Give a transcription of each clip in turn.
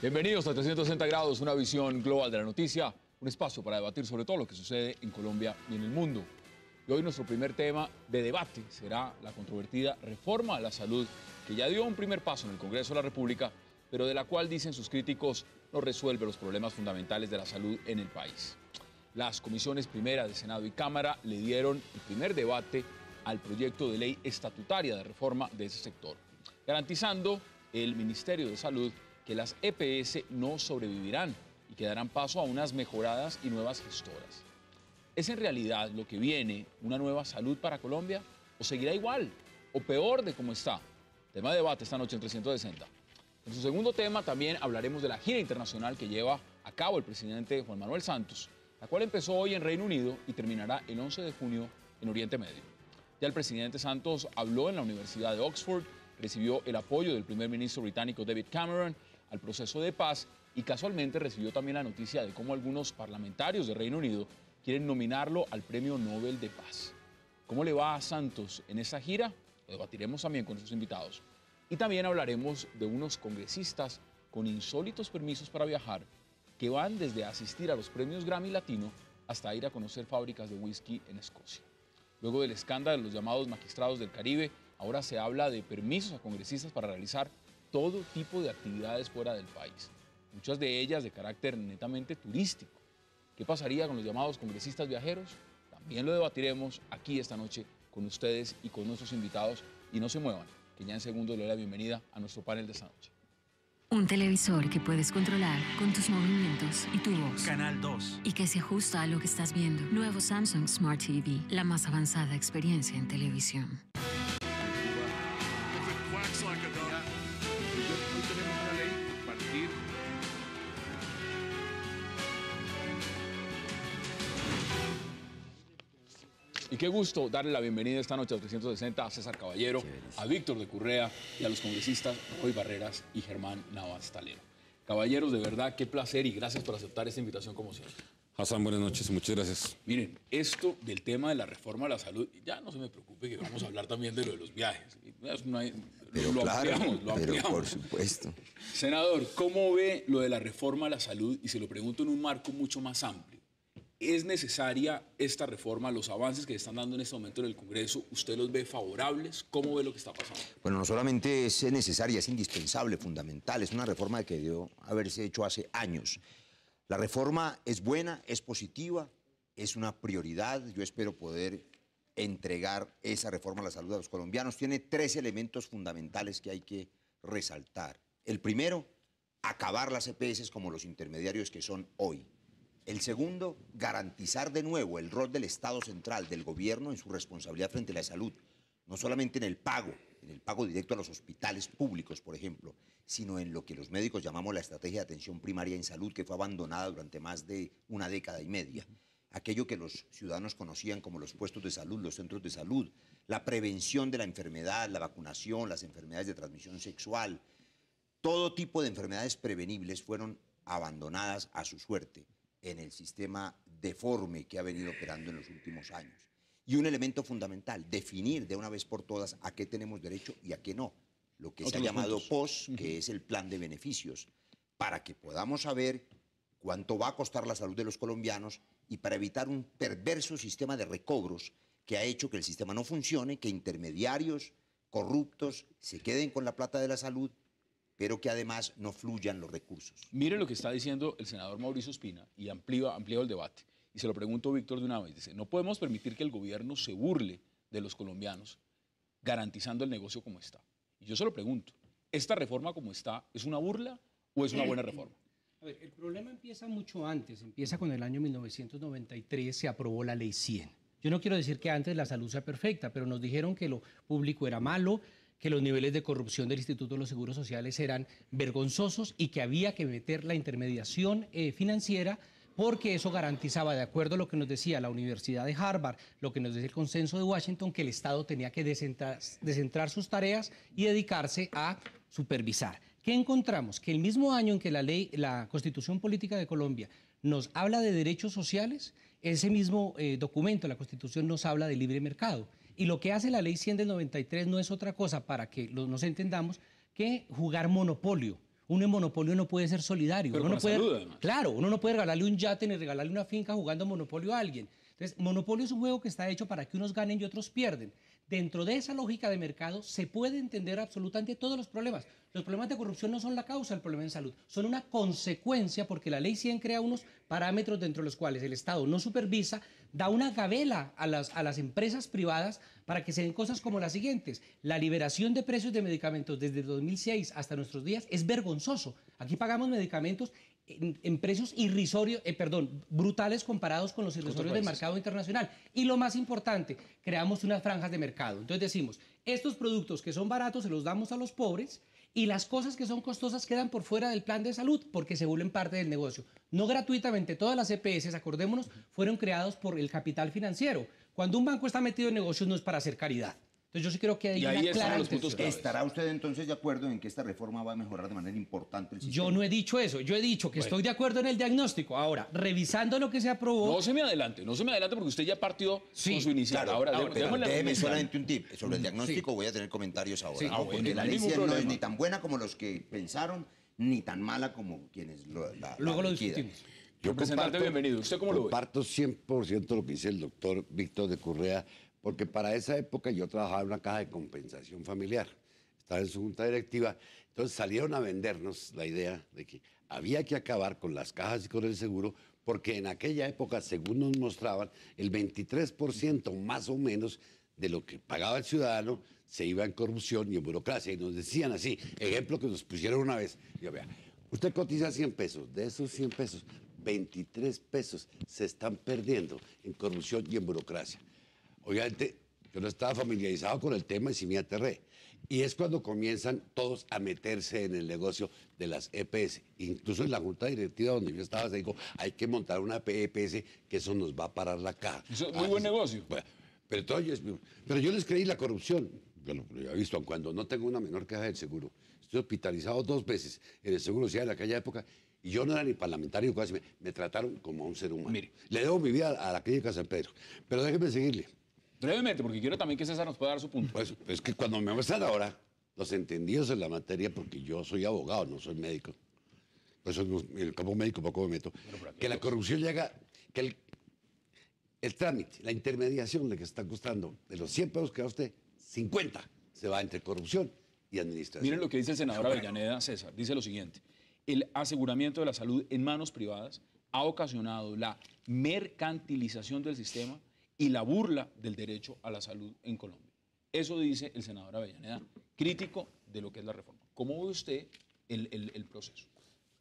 Bienvenidos a 360 grados, una visión global de la noticia, un espacio para debatir sobre todo lo que sucede en Colombia y en el mundo. Y hoy nuestro primer tema de debate será la controvertida reforma a la salud, que ya dio un primer paso en el Congreso de la República, pero de la cual dicen sus críticos no resuelve los problemas fundamentales de la salud en el país. Las comisiones primera de Senado y Cámara le dieron el primer debate al proyecto de ley estatutaria de reforma de ese sector, garantizando el Ministerio de Salud que las EPS no sobrevivirán y que darán paso a unas mejoradas y nuevas gestoras. ¿Es en realidad lo que viene una nueva salud para Colombia o seguirá igual o peor de cómo está? Tema de debate esta noche en 360. En su segundo tema también hablaremos de la gira internacional que lleva a cabo el presidente Juan Manuel Santos, la cual empezó hoy en Reino Unido y terminará el 11 de junio en Oriente Medio. Ya el presidente Santos habló en la Universidad de Oxford, recibió el apoyo del primer ministro británico David Cameron al proceso de paz y casualmente recibió también la noticia de cómo algunos parlamentarios de Reino Unido quieren nominarlo al Premio Nobel de Paz. ¿Cómo le va a Santos en esa gira? Lo debatiremos también con nuestros invitados. Y también hablaremos de unos congresistas con insólitos permisos para viajar que van desde asistir a los premios Grammy Latino hasta ir a conocer fábricas de whisky en Escocia. Luego del escándalo de los llamados magistrados del Caribe, ahora se habla de permisos a congresistas para realizar todo tipo de actividades fuera del país, muchas de ellas de carácter netamente turístico. ¿Qué pasaría con los llamados congresistas viajeros? También lo debatiremos aquí esta noche con ustedes y con nuestros invitados. Y no se muevan, que ya en segundo le doy la bienvenida a nuestro panel de esta noche. Un televisor que puedes controlar con tus movimientos y tu voz. Canal 2. Y que se ajusta a lo que estás viendo. Nuevo Samsung Smart TV, la más avanzada experiencia en televisión. Qué gusto darle la bienvenida esta noche a 360 a César Caballero, a Víctor de Currea y a los congresistas Roy Barreras y Germán Navas Talero. Caballeros, de verdad, qué placer y gracias por aceptar esta invitación como siempre. Hassan, buenas noches muchas gracias. Miren, esto del tema de la reforma a la salud, ya no se me preocupe que vamos a hablar también de lo de los viajes. pero lo claro, ampliamos, lo pero ampliamos. por supuesto. Senador, ¿cómo ve lo de la reforma a la salud? Y se lo pregunto en un marco mucho más amplio. ¿Es necesaria esta reforma? ¿Los avances que están dando en este momento en el Congreso, usted los ve favorables? ¿Cómo ve lo que está pasando? Bueno, no solamente es necesaria, es indispensable, fundamental. Es una reforma que debió haberse hecho hace años. La reforma es buena, es positiva, es una prioridad. Yo espero poder entregar esa reforma a la salud a los colombianos. Tiene tres elementos fundamentales que hay que resaltar. El primero, acabar las EPS como los intermediarios que son hoy. El segundo, garantizar de nuevo el rol del Estado central, del gobierno en su responsabilidad frente a la salud, no solamente en el pago, en el pago directo a los hospitales públicos, por ejemplo, sino en lo que los médicos llamamos la estrategia de atención primaria en salud, que fue abandonada durante más de una década y media. Aquello que los ciudadanos conocían como los puestos de salud, los centros de salud, la prevención de la enfermedad, la vacunación, las enfermedades de transmisión sexual, todo tipo de enfermedades prevenibles fueron abandonadas a su suerte en el sistema deforme que ha venido operando en los últimos años. Y un elemento fundamental, definir de una vez por todas a qué tenemos derecho y a qué no. Lo que se ha llamado. POS, que es el plan de beneficios, para que podamos saber cuánto va a costar la salud de los colombianos y para evitar un perverso sistema de recobros que ha hecho que el sistema no funcione, que intermediarios corruptos se queden con la plata de la salud, pero que además no fluyan los recursos. Mire lo que está diciendo el senador Mauricio Espina y amplía, amplía el debate. Y se lo pregunto, Víctor, de una vez. Dice, no podemos permitir que el gobierno se burle de los colombianos garantizando el negocio como está. Y yo se lo pregunto, ¿esta reforma como está es una burla o es una buena reforma? A ver, el problema empieza mucho antes, empieza con el año 1993, se aprobó la ley 100. Yo no quiero decir que antes la salud sea perfecta, pero nos dijeron que lo público era malo, que los niveles de corrupción del Instituto de los Seguros Sociales eran vergonzosos y que había que meter la intermediación eh, financiera porque eso garantizaba, de acuerdo a lo que nos decía la Universidad de Harvard, lo que nos decía el consenso de Washington, que el Estado tenía que descentrar, sus tareas y dedicarse a supervisar. ¿Qué encontramos? Que el mismo año en que la ley, la Constitución Política de Colombia nos habla de derechos sociales, ese mismo eh, documento, la Constitución, nos habla de libre mercado. Y lo que hace la ley 100 del 93 no es otra cosa, para que nos entendamos, que jugar monopolio. Uno en monopolio no puede ser solidario. Pero uno no puede, salud. Claro, uno no puede regalarle un yate ni regalarle una finca jugando monopolio a alguien. Entonces, monopolio es un juego que está hecho para que unos ganen y otros pierden. Dentro de esa lógica de mercado se puede entender absolutamente todos los problemas. Los problemas de corrupción no son la causa del problema en salud, son una consecuencia porque la ley 100 crea unos parámetros dentro de los cuales el Estado no supervisa, da una gabela a las, a las empresas privadas para que se den cosas como las siguientes. La liberación de precios de medicamentos desde 2006 hasta nuestros días es vergonzoso. Aquí pagamos medicamentos en, en precios irrisorios, eh, perdón, brutales comparados con los irrisorios del mercado internacional. Y lo más importante, creamos unas franjas de mercado. Entonces decimos, estos productos que son baratos se los damos a los pobres y las cosas que son costosas quedan por fuera del plan de salud porque se vuelven parte del negocio. No gratuitamente, todas las EPS, acordémonos, fueron creadas por el capital financiero. Cuando un banco está metido en negocios no es para hacer caridad. Entonces yo sí creo que hay Y una ahí están clara los puntos. ¿Estará usted entonces de acuerdo en que esta reforma va a mejorar de manera importante el sistema? Yo no he dicho eso, yo he dicho que estoy de acuerdo en el diagnóstico. Ahora, revisando lo que se aprobó, No se me adelante, no se me adelante porque usted ya partió Sí, con su inicial. Claro, ahora, ahora, déjeme solamente un tip. Sobre el diagnóstico voy a tener comentarios ahora. Ah, bueno, porque no la ley ningún 100 no es ni tan buena como los que pensaron, ni tan mala como quienes lo, la, luego la lo discutimos. Representante, bienvenido. ¿Usted cómo lo ve? Comparto 100% lo que dice el doctor Víctor de Correa, porque para esa época yo trabajaba en una caja de compensación familiar. Estaba en su junta directiva. Entonces salieron a vendernos la idea de que había que acabar con las cajas y con el seguro, porque en aquella época, según nos mostraban, el 23% más o menos de lo que pagaba el ciudadano se iba en corrupción y en burocracia. Y nos decían así, ejemplo que nos pusieron una vez. Yo, vea, usted cotiza 100 pesos, de esos 100 pesos, 23 pesos se están perdiendo en corrupción y en burocracia. Obviamente, yo no estaba familiarizado con el tema y sí me aterré. Y es cuando comienzan todos a meterse en el negocio de las EPS. Incluso en la junta directiva donde yo estaba se dijo, hay que montar una EPS que eso nos va a parar la caja. Eso es muy Ah, buen negocio. Bueno, pero, entonces, pero yo les creí la corrupción. Yo lo, he visto, aun cuando no tengo una menor caja del seguro. Estoy hospitalizado dos veces en el Seguro Social en aquella época y yo no era ni parlamentario, casi me, me trataron como a un ser humano. Mire. Le debo mi vida a la clínica San Pedro. Pero déjeme seguirle. Brevemente, porque quiero también que César nos pueda dar su punto. Pues es que cuando me muestran ahora los entendidos en la materia, porque yo soy abogado, no soy médico, por eso no- en el campo médico poco me meto, que la corrupción llega, que el, el trámite, la intermediación le que está costando, de los 100 pesos que da usted, 50 se va entre corrupción y administración. Miren lo que dice el senador Avellaneda César. Dice lo siguiente. El aseguramiento de la salud en manos privadas ha ocasionado la mercantilización del sistema y la burla del derecho a la salud en Colombia. Eso dice el senador Avellaneda, crítico de lo que es la reforma. ¿Cómo ve usted el, el- el proceso?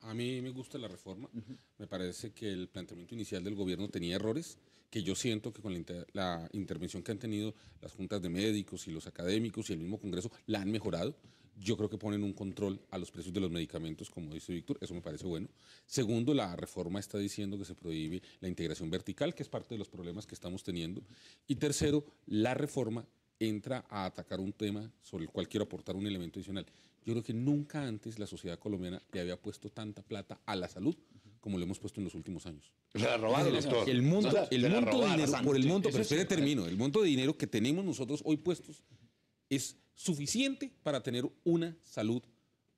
A mí me gusta la reforma. Me parece que el planteamiento inicial del gobierno tenía errores, que yo siento que con la, inter- la intervención que han tenido las juntas de médicos y los académicos y el mismo Congreso la han mejorado. Yo creo que ponen un control a los precios de los medicamentos, como dice Víctor, eso me parece bueno. Segundo, la reforma está diciendo que se prohíbe la integración vertical, que es parte de los problemas que estamos teniendo. Y tercero, la reforma entra a atacar un tema sobre el cual quiero aportar un elemento adicional. Yo creo que nunca antes la sociedad colombiana le había puesto tanta plata a la salud como lo hemos puesto en los últimos años. Se la robaron, doctor. El monto, el monto de robaron. dinero, por el monto, pero espere, termino. El monto de dinero que tenemos nosotros hoy puestos es suficiente para tener una salud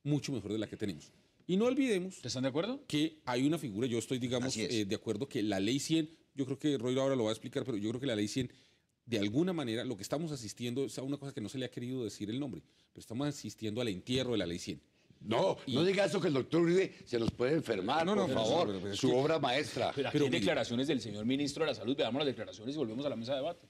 mucho mejor de la que tenemos. Y no olvidemos ¿Ustedes están de acuerdo? que hay una figura, yo estoy, digamos, es. eh, de acuerdo que la ley 100, yo creo que Roy ahora lo va a explicar, pero yo creo que la ley 100, de alguna manera, lo que estamos asistiendo es a una cosa que no se le ha querido decir el nombre, pero estamos asistiendo al entierro de la ley 100. No, no diga eso que el doctor Uribe se nos puede enfermar, No, no, por favor. pero- pero es su obra maestra. Pero aquí Pero hay mire- declaraciones del señor ministro de la Salud. Veamos las declaraciones y volvemos a la mesa de debate.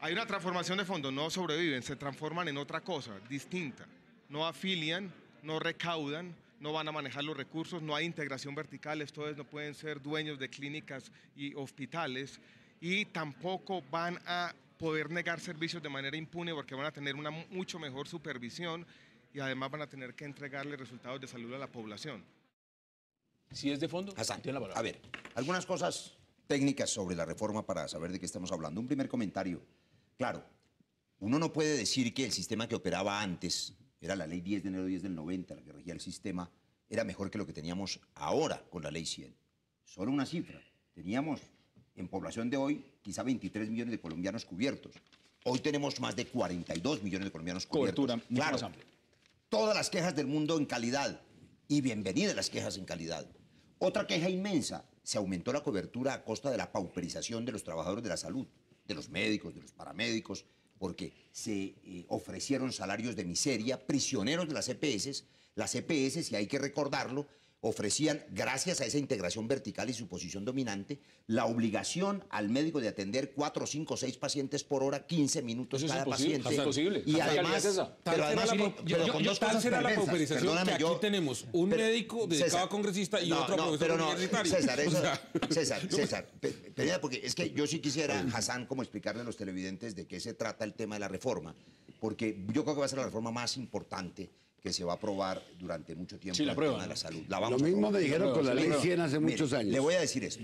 Hay una transformación de fondo, no sobreviven, se transforman en otra cosa distinta. No afilian, no recaudan, no van a manejar los recursos, no hay integración vertical, esto es, no pueden ser dueños de clínicas y hospitales y tampoco van a poder negar servicios de manera impune porque van a tener una mu- mucho mejor supervisión y además van a tener que entregarle resultados de salud a la población. Si es de fondo, Hassan, tiene la palabra. a ver, algunas cosas técnicas sobre la reforma para saber de qué estamos hablando. Un primer comentario. Claro, uno no puede decir que el sistema que operaba antes, era la ley 10 de enero 10 del 90, la que regía el sistema, era mejor que lo que teníamos ahora con la ley 100. Solo una cifra. Teníamos en población de hoy quizá 23 millones de colombianos cubiertos. Hoy tenemos más de 42 millones de colombianos cubiertos. Cobertura Claro, más todas las quejas del mundo en calidad y bienvenidas las quejas en calidad. Otra queja inmensa, se aumentó la cobertura a costa de la pauperización de los trabajadores de la salud, de los médicos, de los paramédicos, porque se eh, ofrecieron salarios de miseria, prisioneros de las EPS. Las EPS, si hay que recordarlo, ofrecían, gracias a esa integración vertical y su posición dominante, la obligación al médico de atender 4, 5, 6 pacientes por hora, 15 minutos cada imposible, paciente. es imposible. Y ¿Qué calidad además, es esa? pero además la pero yo- con yo- dos tal cosas será la pauperización que aquí yo- tenemos un pero- médico dedicado a congresista y otro profesor pero no, universitario. César, O eso- sea, César, César, pe- porque es que yo sí quisiera, Hassan, como explicarle a los televidentes de qué se trata el tema de la reforma, porque yo creo que va a ser la reforma más importante que se va a aprobar durante mucho tiempo Sí, la la salud. La Lo vamos mismo me dijeron con la ley claro. 100 hace Mire, muchos años. Le voy a decir esto.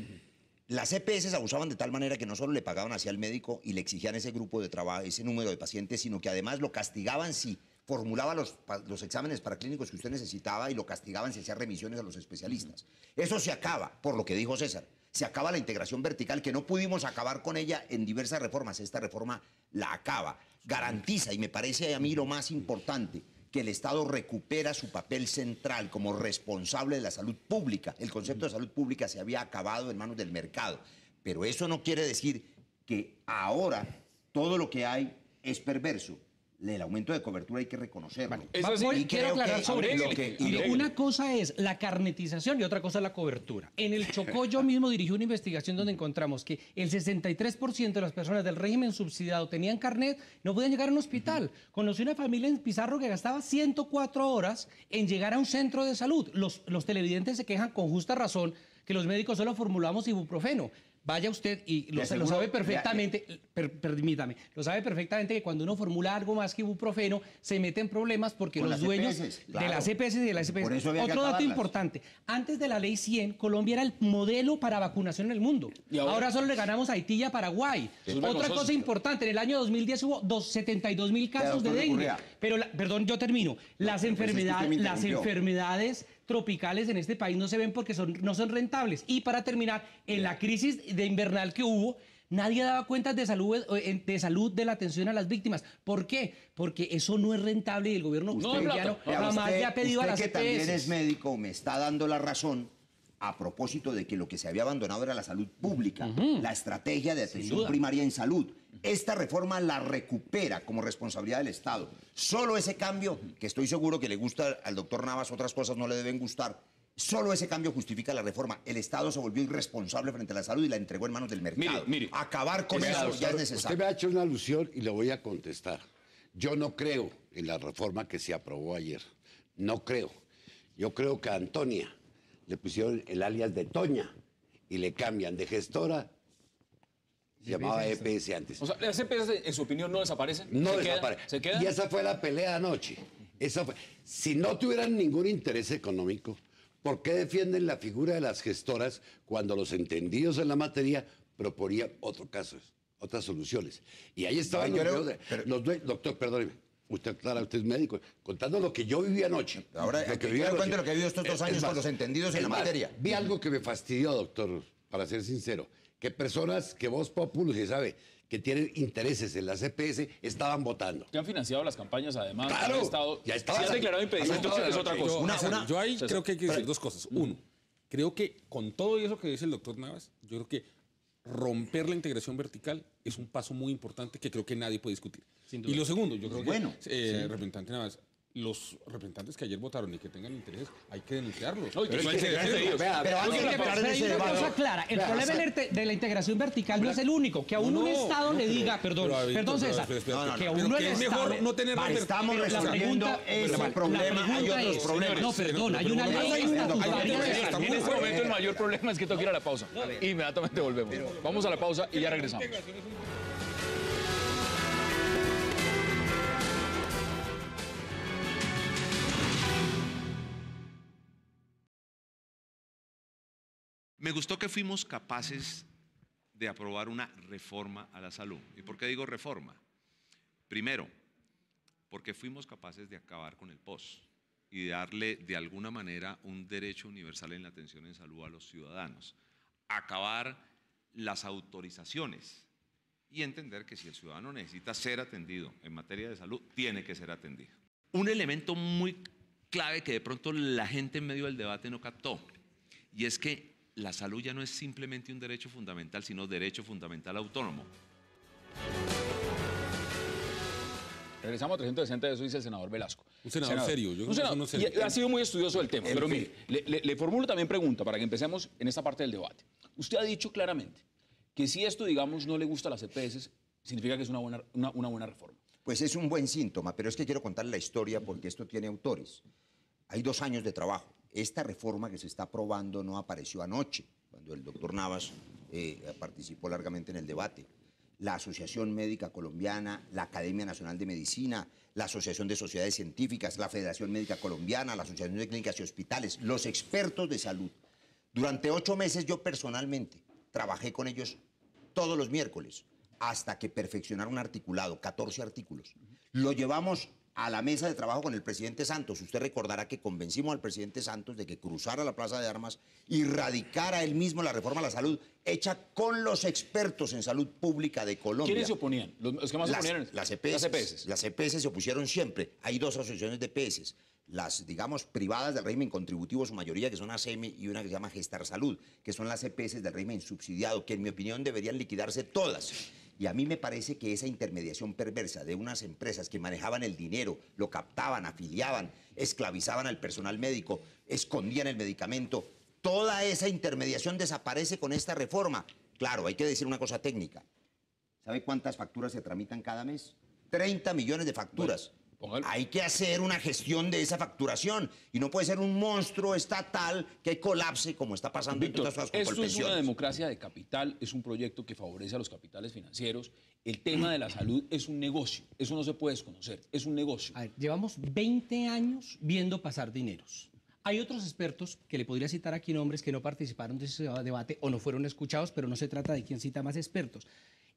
Las EPS abusaban de tal manera que no solo le pagaban hacia el médico y le exigían ese grupo de trabajo, ese número de pacientes, sino que además lo castigaban si formulaba los, los exámenes paraclínicos que usted necesitaba y lo castigaban si hacía remisiones a los especialistas. Eso se acaba, por lo que dijo César. Se acaba la integración vertical, que no pudimos acabar con ella en diversas reformas. Esta reforma la acaba. Garantiza, y me parece a mí lo más importante, que el Estado recupera su papel central como responsable de la salud pública. El concepto de salud pública se había acabado en manos del mercado. Pero eso no quiere decir que ahora todo lo que hay es perverso. El aumento de cobertura hay que reconocerlo. Es Va- así. voy- Y quiero aclarar que sobre lo eso. que- una cosa es la carnetización y otra cosa es la cobertura. En el Chocó yo mismo dirigí una investigación donde encontramos que el 63% de las personas del régimen subsidiado tenían carnet, no podían llegar a un hospital. Conocí una familia en Pizarro que gastaba 104 horas en llegar a un centro de salud. Los, los televidentes se quejan con justa razón que los médicos solo formulamos ibuprofeno. Vaya usted y lo, lo sabe perfectamente, per- permítame, lo sabe perfectamente que cuando uno formula algo más que ibuprofeno se mete en problemas porque Con los dueños EPS, de las EPS y de las EPS. Por eso había que Otro dato importante, antes de la ley 100, Colombia era el modelo para vacunación en el mundo. ¿Y ahora? ahora? solo le ganamos a Haití y a Paraguay. Otra cosa importante, en el año 2010 hubo dos- 72 mil casos de doctor dengue. Pero, la- perdón, yo termino. Las, pero pues es que usted enfermedades, me las enfermedades tropicales en este país no se ven porque son, no son rentables. Y para terminar, en la crisis de invernal que hubo, nadie daba cuentas de salud, eh, de salud de la atención a las víctimas. ¿Por qué? Porque eso no es rentable y el gobierno No jamás usted- le ha pedido a usted las que también EPS. es médico me está dando la razón a propósito de que lo que se había abandonado era la salud pública, la estrategia de atención primaria en salud. Esta reforma la recupera como responsabilidad del Estado. Solo ese cambio, que estoy seguro que le gusta al doctor Navas, otras cosas no le deben gustar, solo ese cambio justifica la reforma. El Estado se volvió irresponsable frente a la salud y la entregó en manos del mercado. mire. Acabar con eso ya es Usted me necesario. ha hecho una alusión y le voy a contestar. Yo no creo en la reforma que se aprobó ayer. No creo. Yo creo que Antonia le pusieron el alias de Toña y le cambian de gestora. Se llamaba EPS antes. O sea, las EPS, en su opinión, no desaparecen. No ¿Se quedan? desaparece. ¿Se quedan? Y esa fue la pelea anoche. Esa fue- Si no tuvieran ningún interés económico, ¿por qué defienden la figura de las gestoras cuando los entendidos en la materia proponían otro caso, otras soluciones? Y ahí estaban los, creo- dueños de- pero- los dueños- doctor, perdóneme. Usted, claro, usted es médico, contando lo que yo viví anoche. Ahora, lo que viví anoche. cuente lo que he vivido estos dos Es- años es con los entendidos en la más, materia. Vi algo que me fastidió, doctor, para ser sincero, que personas que vos Populus, se sabe, que tienen intereses en las EPS, estaban votando. Que han financiado las campañas, además. Claro, han estado, ya si estaba. han declarado impedimento, es otra la cosa. Una- una- yo ahí César, creo que hay que decir pero- dos cosas. Uno, creo que con todo eso que dice el doctor Navas, yo creo que romper la integración vertical es un paso muy importante que creo que nadie puede discutir. Y lo segundo, yo creo Bueno, que, eh, representante Navas, los representantes que ayer votaron y que tengan interés, hay que denunciarlos. No, Eso hay que gracias a decirlo. Dios. Vea, Pero Pero hay una debate. cosa clara, el Vea, problema la inte- de la integración vertical no es el único, que aún No, un Estado no, le pero- diga, perdón, pero, perdón pero, César, espera, espera, No, no, que no, aún pero no que el es mejor Estado- no tener Vale, la- Estamos pero la resolviendo pregunta- ese la- la problema, hay otros problemas. No, perdón, hay una Pero ley estatutaria En este momento el mayor problema es que tengo que ir a la pausa. Inmediatamente volvemos. Vamos a la pausa y ya regresamos. Me gustó que fuimos capaces de aprobar una reforma a la salud. ¿Y por qué digo reforma? Primero, porque fuimos capaces de acabar con el POS y darle de alguna manera un derecho universal en la atención en salud a los ciudadanos. Acabar las autorizaciones y entender que si el ciudadano necesita ser atendido en materia de salud, tiene que ser atendido. un elemento muy clave que de pronto la gente en medio del debate no captó, y es que la salud ya no es simplemente un derecho fundamental, sino derecho fundamental autónomo. Regresamos a 360, eso dice el senador Velasco. Un senador serio, yo creo Un senador, serio. y ha sido muy estudioso del tema. El Pero mire, le, le- le formulo también pregunta para que empecemos en esta parte del debate. Usted ha dicho claramente que si esto, digamos, no le gusta a las EPS, significa que es una buena, una, una buena reforma. Pues es un buen síntoma, pero es que quiero contar la historia porque esto tiene autores. Hay dos años de trabajo. Esta reforma que se está aprobando no apareció anoche, cuando el doctor Navas eh, participó largamente en el debate. La Asociación Médica Colombiana, la Academia Nacional de Medicina, la Asociación de Sociedades Científicas, la Federación Médica Colombiana, la Asociación de Clínicas y Hospitales, los expertos de salud. Durante ocho meses yo personalmente trabajé con ellos todos los miércoles hasta que perfeccionaron un articulado, 14 artículos. Lo llevamos a la mesa de trabajo con el presidente Santos. Usted recordará que convencimos al presidente Santos de que cruzara la Plaza de Armas y radicara él mismo la reforma a la salud hecha con los expertos en salud pública de Colombia. ¿Quiénes se oponían? Los, que más se Las, oponían. las EPS. Las EPS. Las EPS se opusieron siempre. Hay dos asociaciones de EPS. Las, digamos, privadas del régimen contributivo, su mayoría, que son ASEMI, y una que se llama Gestar Salud, que son las EPS del régimen subsidiado, que en mi opinión deberían liquidarse todas. Y a mí me parece que esa intermediación perversa de unas empresas que manejaban el dinero, lo captaban, afiliaban, esclavizaban al personal médico, escondían el medicamento, toda esa intermediación desaparece con esta reforma. Claro, hay que decir una cosa técnica. ¿Sabe cuántas facturas se tramitan cada mes? 30 millones de facturas. Póngalo. Hay que hacer una gestión de esa facturación y no puede ser un monstruo estatal que colapse como está pasando en Víctor, otras cosas con esto es una democracia de capital, es un proyecto que favorece a los capitales financieros. El tema de la salud es un negocio, eso no se puede desconocer, es un negocio. A ver, llevamos 20 años viendo pasar dineros. Hay otros expertos que le podría citar aquí nombres que no participaron de ese debate o no fueron escuchados, pero no se trata de quién cita más expertos.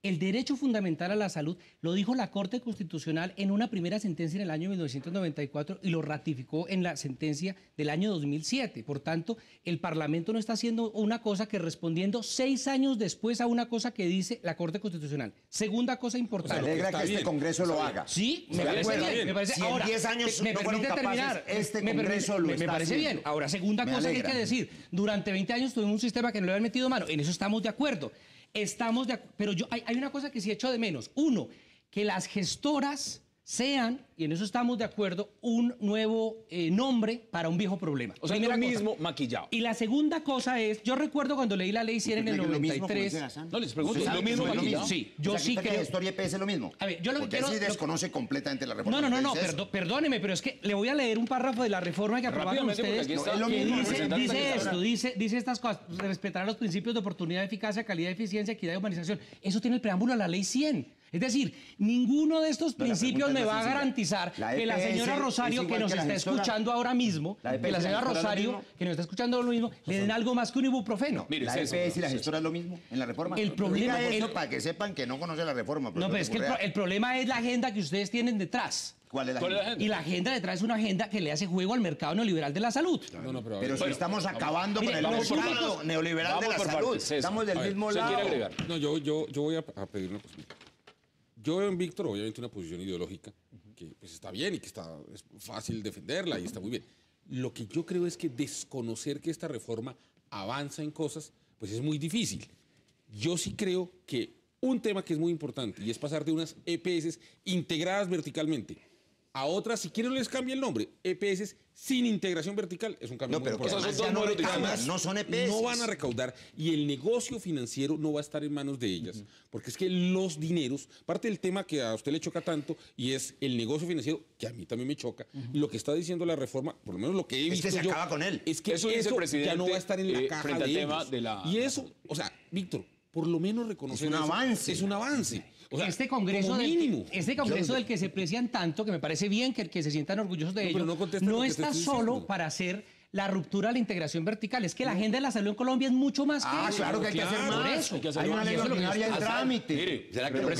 El derecho fundamental a la salud lo dijo la Corte Constitucional en una primera sentencia en el año 1994 y lo ratificó en la sentencia del año 2007. Por tanto, el Parlamento no está haciendo una cosa que respondiendo seis años después a una cosa que dice la Corte Constitucional. Segunda cosa Me importante. alegra está que este bien, Congreso lo haga. Sí, me parece bien. Me parece, Si en ahora, 10 años me no permite capaces, terminar. este me, Congreso lo me- está me parece haciendo. bien. Ahora, segunda Me cosa que hay alegra. que decir. Durante 20 años tuvimos un sistema que no le habían metido mano. En eso estamos de acuerdo. Estamos de acuerdo. Pero yo, hay, hay una cosa que sí echo de menos. Uno, que las gestoras sean, y en eso estamos de acuerdo, un nuevo eh, nombre para un viejo problema. O sea, es Primera lo cosa. mismo maquillado. Y la segunda cosa es, yo recuerdo cuando leí la ley 100 en el ¿Usted cree que es lo mismo, como 93. dice Hassan? No, les pregunto, ¿Usted ¿es sabe lo mismo maquillado? Sí, O yo sea, sí ¿usted cree creo- que historia EPS es lo mismo. A ver, yo lo que Porque quiero- sí lo- desconoce completamente la reforma. No, no, no, ¿Qué no, perdo- perdóneme, pero es que le voy a leer un párrafo de la reforma que aprobaron ustedes. aquí está es lo que mismo, dice, la esto, dice, dice estas cosas, respetar los principios de oportunidad, eficacia, calidad, eficiencia, equidad y humanización. Eso tiene el preámbulo a la ley 100. Es decir, ninguno de estos principios me es va a garantizar La que la EPS señora es Rosario, que nos que está gestora. escuchando ahora mismo, La que EPS la señora es Rosario, mismo. que nos está escuchando lo mismo, le den algo más que un ibuprofeno. Mire, La EPS y la gestora es lo mismo en la reforma. El problema- el- para que sepan que no conoce la reforma. No, pero es que el, problema es la agenda que ustedes tienen detrás. ¿Cuál es la ¿Cuál es la agenda? agenda? Y la agenda detrás es una agenda que le hace juego al mercado neoliberal de la salud. No, no, pero, Pero si estamos acabando Mire, con el mercado neoliberal Vamos de la salud. partes. Estamos del mismo ¿usted lado. No, yo, yo, yo voy a, a pedir una posición. Yo veo en Víctor, obviamente, una posición ideológica que pues, está bien y que está, es fácil defenderla y está muy bien. Lo que yo creo es que desconocer que esta reforma avanza en cosas, pues es muy difícil. Yo sí creo que un tema que es muy importante y es pasar de unas EPS integradas verticalmente a otras, si quieren les cambie el nombre, EPS sin integración vertical, es un cambio No, muy pero que importante. además son no distintos. no son EPS. No van a recaudar y el negocio financiero no va a estar en manos de ellas. Porque es que los dineros, parte del tema que a usted le choca tanto y es el negocio financiero, que a mí también me choca, lo que está diciendo la reforma, por lo menos lo que he Este visto se yo, acaba con él. es que Eso eso, ya no va a estar en la eh, caja de tema ellos. de la- Y eso, o sea, Víctor, por lo menos reconocer Es un eso avance. Es un avance. O sea, este Congreso, como del, mínimo. este congreso del que se precian tanto, que me parece bien que, que se sientan orgullosos de No, ello, no no está solo para hacer la ruptura a la integración vertical. Es que la agenda de la salud en Colombia es mucho más que Ah, eso. claro que hay que hacer Claro, más. eso. Hay que hacer Hay una ley ordinaria en trámite. Mire, ¿Será que claro,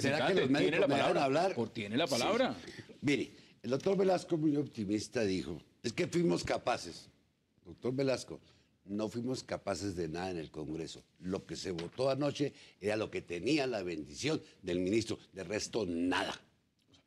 será que los tiene médicos la me dejaron palabra. hablar? Por- tiene la palabra. Mire, el doctor Velasco, muy optimista, dijo, es que fuimos capaces. Doctor Velasco, no fuimos capaces de nada en el Congreso. Lo que se votó anoche era lo que tenía la bendición del ministro. De resto, nada.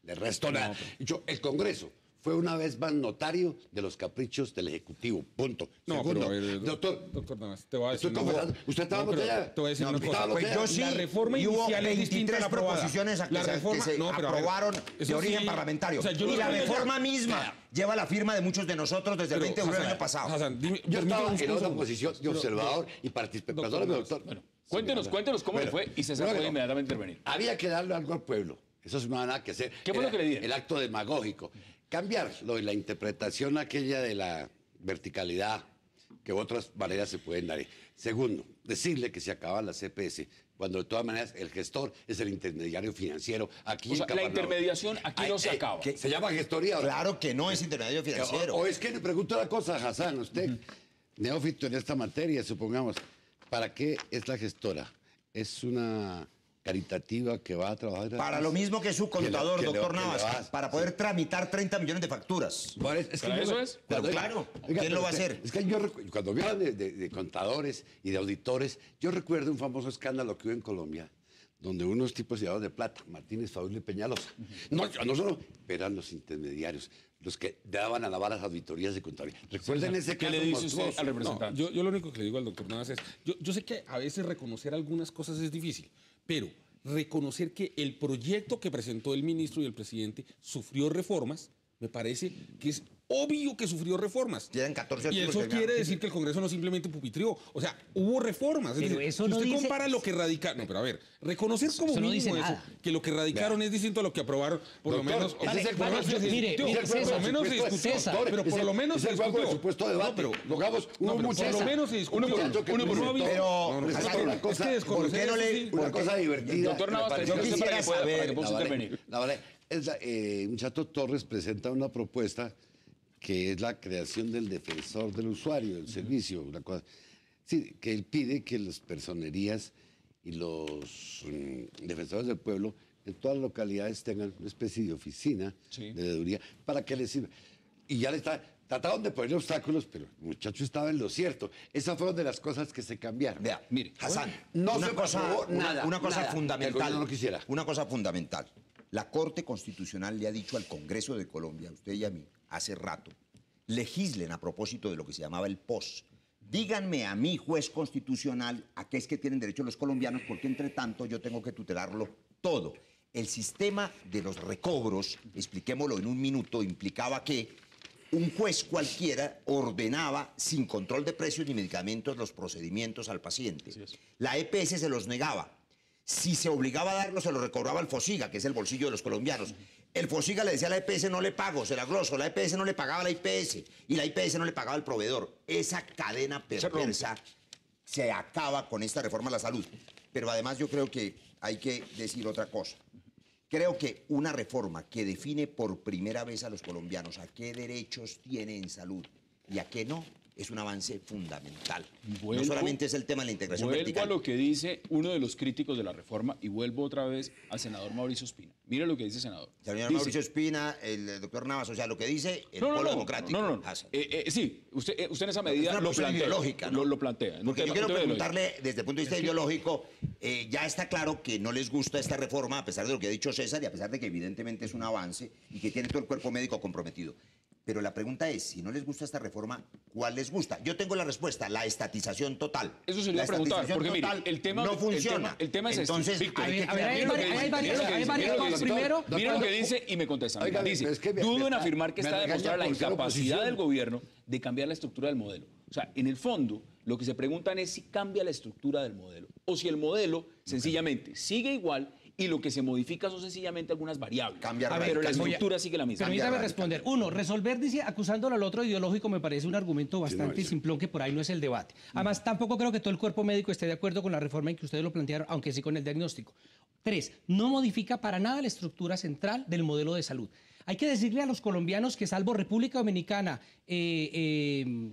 De resto, nada. Yo, el Congreso fue una vez más notario de los caprichos del Ejecutivo. Punto. No, Segundo, pero a ver, doctor, doctor Navas, te voy a decir Estoy una cosa. confesando. ¿Usted estaba No, botella? Te voy a decir No, una cosa. Pues yo sí. La reforma y hubo inicial es distinta a 23 la aprobada. proposiciones a que La se, reforma- que se no, pero a ver, aprobaron eso de origen sí- parlamentario. o sea, y la reforma misma lleva la firma de muchos de nosotros desde el Pero, 20 de julio del año pasado. Hassan, dime- Yo estaba en otra posición de Pero- observador y participante. Doctor Perdóneme, Navas, doctor. bueno, Cuéntenos, cuéntenos cómo le fue y César luego, puede inmediatamente intervenir. Había que darle algo al pueblo. Eso no nada que hacer. ¿Qué fue lo que le dieron? El acto demagógico. Cambiar lo de la interpretación aquella de la verticalidad, que otras maneras se pueden dar. Segundo, decirle que se acaba la CPS, cuando de todas maneras el gestor es el intermediario financiero. Aquí O sea, en la intermediación aquí no se eh, acaba. que Se llama gestoría. ahora. Claro que no es intermediario financiero. O, o es que le pregunto una cosa, Hassan, usted, neófito en esta materia, supongamos, ¿para qué es la gestora? ¿Es una caritativa que va a trabajar? Para lo mismo que su Que le- contador, que le- doctor que le Navas, va- para poder tramitar 30 millones de facturas. Bueno, es- es que ¿Para yo- eso es? Pero cuando- claro, oiga, ¿quién lo va a hacer? Es que yo, cuando me hablan de, de- de contadores y de auditores, yo recuerdo un famoso escándalo que hubo en Colombia, donde unos tipos llevados de plata, Martínez, Faúl y Peñalosa, no, no solo, pero eran los intermediarios, los que daban a lavar las auditorías de contabilidad. Recuerden ese ¿Qué caso le dice usted al No, representante? yo, yo lo único que le digo al doctor Navas es, yo, yo sé que a veces reconocer algunas cosas es difícil, pero reconocer que el proyecto que presentó el ministro y el presidente sufrió reformas, me parece que es obvio que sufrió reformas. Tienen 14 Y eso quiere ganan. decir que el Congreso no simplemente pupitrió. O sea, hubo reformas. Es Pero decir, eso si no usted dice- compara lo que radicaron. No, pero a ver, reconocer como eso no mínimo dice eso, nada. que lo que radicaron es distinto a lo que aprobaron, por lo menos. ese es el juego por lo menos se discutió, pero por lo menos se es el discutió. supuesto debate. No, pero- lo hagamos no, uno pero mucho. por lo menos se discutió. Uno por uno, Pero, es que desconocer ¿por qué no una cosa divertida. Doctor Navas, yo quisiera saber, que. Es la, eh, Muchacho Torres presenta una propuesta que es la creación del defensor del usuario, del servicio, una cosa. Sí, que él pide que las personerías y los mm, defensores del pueblo en todas las localidades tengan una especie de oficina Sí. de deduría para que les sirva. Y ya le está, trataron de ponerle obstáculos, pero el muchacho estaba en lo cierto. Esas fueron de las cosas que se cambiaron. Vea, Mire, Hassan, no una se cosa, aprobó una- nada, una cosa nada, que el fundamental. gobierno no quisiera. Una cosa fundamental. La Corte Constitucional le ha dicho al Congreso de Colombia, a usted y a mí, hace rato, legislen a propósito de lo que se llamaba el POS. Díganme a mí, juez constitucional, a qué es que tienen derecho los colombianos, porque entre tanto yo tengo que tutelarlo todo. El sistema de los recobros, expliquémoslo en un minuto, implicaba que un juez cualquiera ordenaba sin control de precios ni medicamentos los procedimientos al paciente. La EPS se los negaba. Si se obligaba a darlo, se lo recobraba el FOSIGA, que es el bolsillo de los colombianos. El FOSIGA le decía a la EPS no le pago, se la grosso. La EPS no le pagaba a la IPS y la IPS no le pagaba al proveedor. Esa cadena perversa se acaba con esta reforma a la salud. Pero además yo creo que hay que decir otra cosa. Creo que una reforma que define por primera vez a los colombianos a qué derechos tiene en salud y a qué no, es un avance fundamental. Vuelvo- no solamente es el tema de la integración Vuelvo vertical. a lo que dice uno de los críticos de la reforma y vuelvo otra vez al senador Mauricio Espina. Mire lo que dice el senador. Señor Mauricio Espina, el eh, doctor Navas, o sea, lo que dice el no, no, Polo no, Democrático. No, no, no. Eh, eh, sí, usted, usted en esa medida una lo plantea. ideológica, ¿no? Lo, lo plantea. Porque yo quiero preguntarle desde el punto de vista ideológico, eh, ya está claro que no les gusta esta reforma, a pesar de lo que ha dicho César y a pesar de que evidentemente es un avance y que tiene todo el cuerpo médico comprometido. Pero la pregunta es, si no les gusta esta reforma, ¿cuál les gusta? Yo tengo la respuesta, la estatización total. Eso se lo iba La preguntar, porque mire, el tema no el funciona. tema- El tema, es este. Entonces, Víctor, hay a ver, varias- hay cosas. Primero, Mire lo que dice y me contesta. Oiga, dice, pero es que me- dudo en afirmar que está demostrada la incapacidad del gobierno de cambiar la estructura del modelo. O sea, en el fondo, lo que se preguntan es si cambia la estructura del modelo o si el modelo sencillamente sigue igual y lo que se modifica son sencillamente algunas variables. Cambia pero la estructura sigue la misma. Permítame responder. Uno, resolver, dice, acusándolo al otro ideológico me parece un argumento bastante simplón que por ahí no es el debate. Además, tampoco creo que todo el cuerpo médico esté de acuerdo con la reforma en que ustedes lo plantearon, aunque sí con el diagnóstico. Tres, no modifica para nada la estructura central del modelo de salud. Hay que decirle a los colombianos que salvo República Dominicana, eh, eh,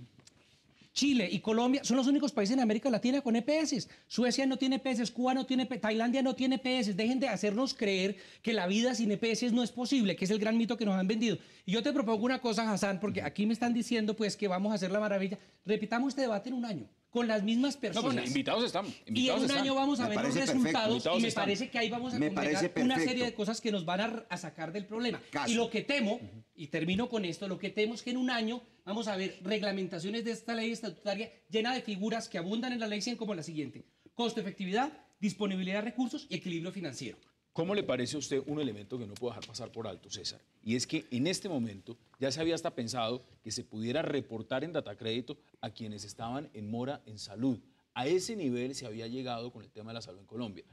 Chile y Colombia son los únicos países en América Latina con EPS. Suecia no tiene EPS, Cuba no tiene EPS, Tailandia no tiene EPS. Dejen de hacernos creer que la vida sin EPS no es posible, que es el gran mito que nos han vendido. Y yo te propongo una cosa, Hassan, porque aquí me están diciendo pues que vamos a hacer la maravilla. Repitamos este debate en un año. Con las mismas No, pues personas. invitados están. y en un están. año vamos a Me ver los resultados y me están. parece que ahí vamos a parece una serie de cosas que nos van a, a sacar del problema. Caso. Y lo que temo, y termino con esto, lo que temo es que en un año vamos a ver reglamentaciones de esta ley estatutaria llena de figuras que abundan en la ley 100 como la siguiente. Costo, efectividad, disponibilidad de recursos y equilibrio financiero. ¿Cómo le parece a usted un elemento que no puedo dejar pasar por alto, César? Y es que en este momento ya se había hasta pensado que se pudiera reportar en Datacrédito a quienes estaban en mora en salud. A ese nivel se había llegado con el tema de la salud en Colombia.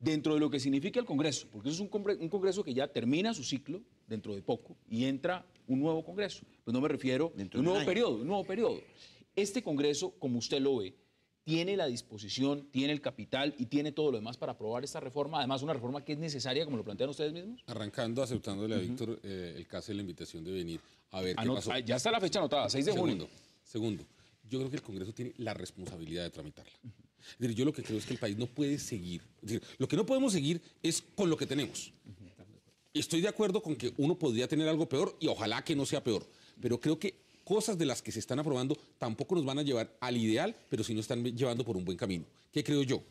Dentro de lo que significa el Congreso, porque eso es un, congre- un Congreso que ya termina su ciclo dentro de poco y entra un nuevo Congreso. Pues no me refiero a un nuevo año. periodo, un nuevo periodo. Este Congreso, como usted lo ve, tiene la disposición, tiene el capital y tiene todo lo demás para aprobar esta reforma. Además, una reforma que es necesaria, como lo plantean ustedes mismos. Arrancando, aceptándole a Víctor eh, el caso de la invitación de venir a ver qué Anot- pasó. ah, ya está la fecha anotada, 6 de Segundo, junio. segundo, yo creo que el Congreso tiene la responsabilidad de tramitarla. Es decir, yo lo que creo es que el país no puede seguir. Es decir, lo que no podemos seguir es con lo que tenemos. Estoy de acuerdo con que uno podría tener algo peor y ojalá que no sea peor. Pero creo que cosas de las que se están aprobando tampoco nos van a llevar al ideal, pero sí nos están llevando por un buen camino. ¿Qué creo yo?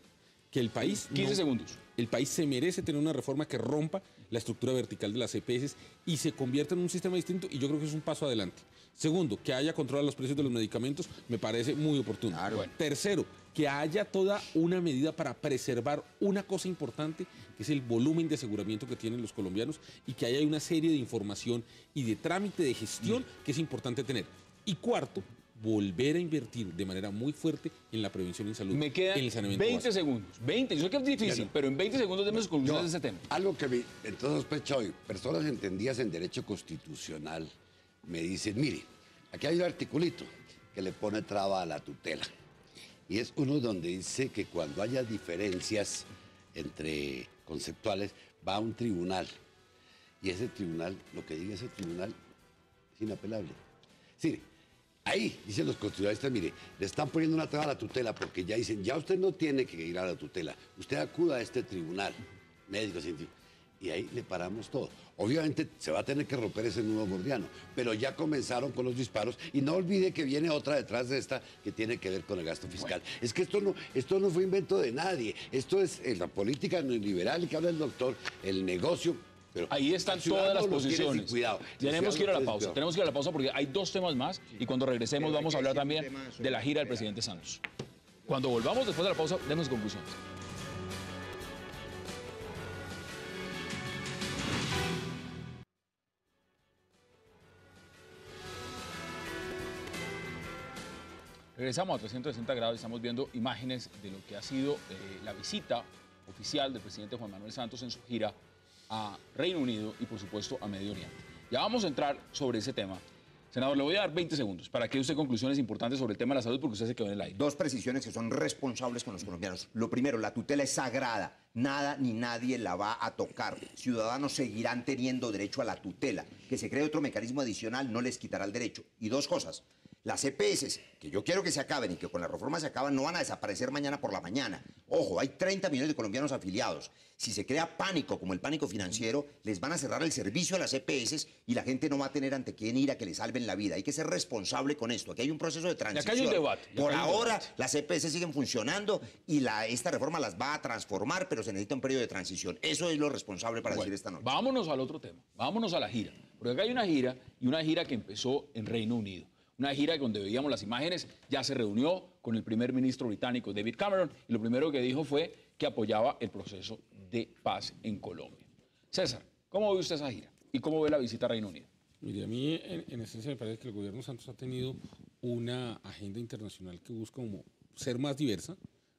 Que el país... 15 no- segundos. el país se merece tener una reforma que rompa la estructura vertical de las EPS y se convierta en un sistema distinto y yo creo que es un paso adelante. Segundo, que haya control a los precios de los medicamentos me parece muy oportuno. Claro. Bueno, Tercero, que haya toda una medida para preservar una cosa importante, que es el volumen de aseguramiento que tienen los colombianos y que haya una serie de información y de trámite de gestión que es importante tener. Y cuarto, volver a invertir de manera muy fuerte en la prevención en salud, Me quedan en el saneamiento 20 básico. segundos. 20. Yo sé que es difícil, pero en 20 segundos demos conclusiones de ese tema. Algo que me, entonces sospecho hoy, personas entendidas en derecho constitucional me dicen, mire, aquí hay un articulito que le pone traba a la tutela. Y es uno donde dice que cuando haya diferencias entre conceptuales, va a un tribunal. Y ese tribunal, lo que diga ese tribunal, es inapelable. Sí, ahí, dicen los constitucionalistas, mire, le están poniendo una traba a la tutela porque ya dicen, ya usted no tiene que ir a la tutela, usted acuda a este tribunal, médico, científico, y ahí le paramos todo. Obviamente se va a tener que romper ese nudo gordiano, pero ya comenzaron con los disparos y no olvide que viene otra detrás de esta que tiene que ver con el gasto fiscal. Es que esto no, esto no fue invento de nadie, esto es eh, la política neoliberal que habla el doctor, el negocio. Pero Ahí están todas las posiciones. Cuidado. Tenemos que ir a la pausa. cuidado. Tenemos que ir a la pausa porque hay dos temas más y cuando regresemos Pero vamos a hablar también de la gira del presidente Santos. Cuando volvamos después de la pausa, demos conclusiones. Regresamos a 360 grados y estamos viendo imágenes de lo que ha sido eh, la visita oficial del presidente Juan Manuel Santos en su gira a Reino Unido y por supuesto a Medio Oriente. Ya vamos a entrar sobre ese tema. Senador, le voy a dar 20 segundos para que usted conclusiones importantes sobre el tema de la salud porque usted se quedó en el aire. Dos precisiones que son responsables con los colombianos. Lo primero, la tutela es sagrada. Nada ni nadie la va a tocar. Ciudadanos seguirán teniendo derecho a la tutela. Que se cree otro mecanismo adicional no les quitará el derecho. Y dos cosas. Las EPS, que yo quiero que se acaben y que con la reforma se acaban, no van a desaparecer mañana por la mañana. Ojo, hay 30 millones de colombianos afiliados. Si se crea pánico, como el pánico financiero, les van a cerrar el servicio a las EPS y la gente no va a tener ante quién ir a que le salven la vida. Hay que ser responsable con esto. Aquí hay un proceso de acá hay un transición. debate, Por un ahora, debate. las EPS siguen funcionando y la, esta reforma las va a transformar, pero se necesita un periodo de transición. Eso es lo responsable para Bueno, decir esta noche. Vámonos al otro tema, vámonos a la gira. Porque acá hay una gira y una gira que empezó en Reino Unido. Una gira donde veíamos las imágenes, ya se reunió con el primer ministro británico David Cameron y lo primero que dijo fue que apoyaba el proceso de paz en Colombia. César, ¿cómo ve usted esa gira? ¿Y cómo ve la visita a Reino Unido? Mire, a mí en, en esencia me parece que el gobierno Santos ha tenido una agenda internacional que busca ser más diversa,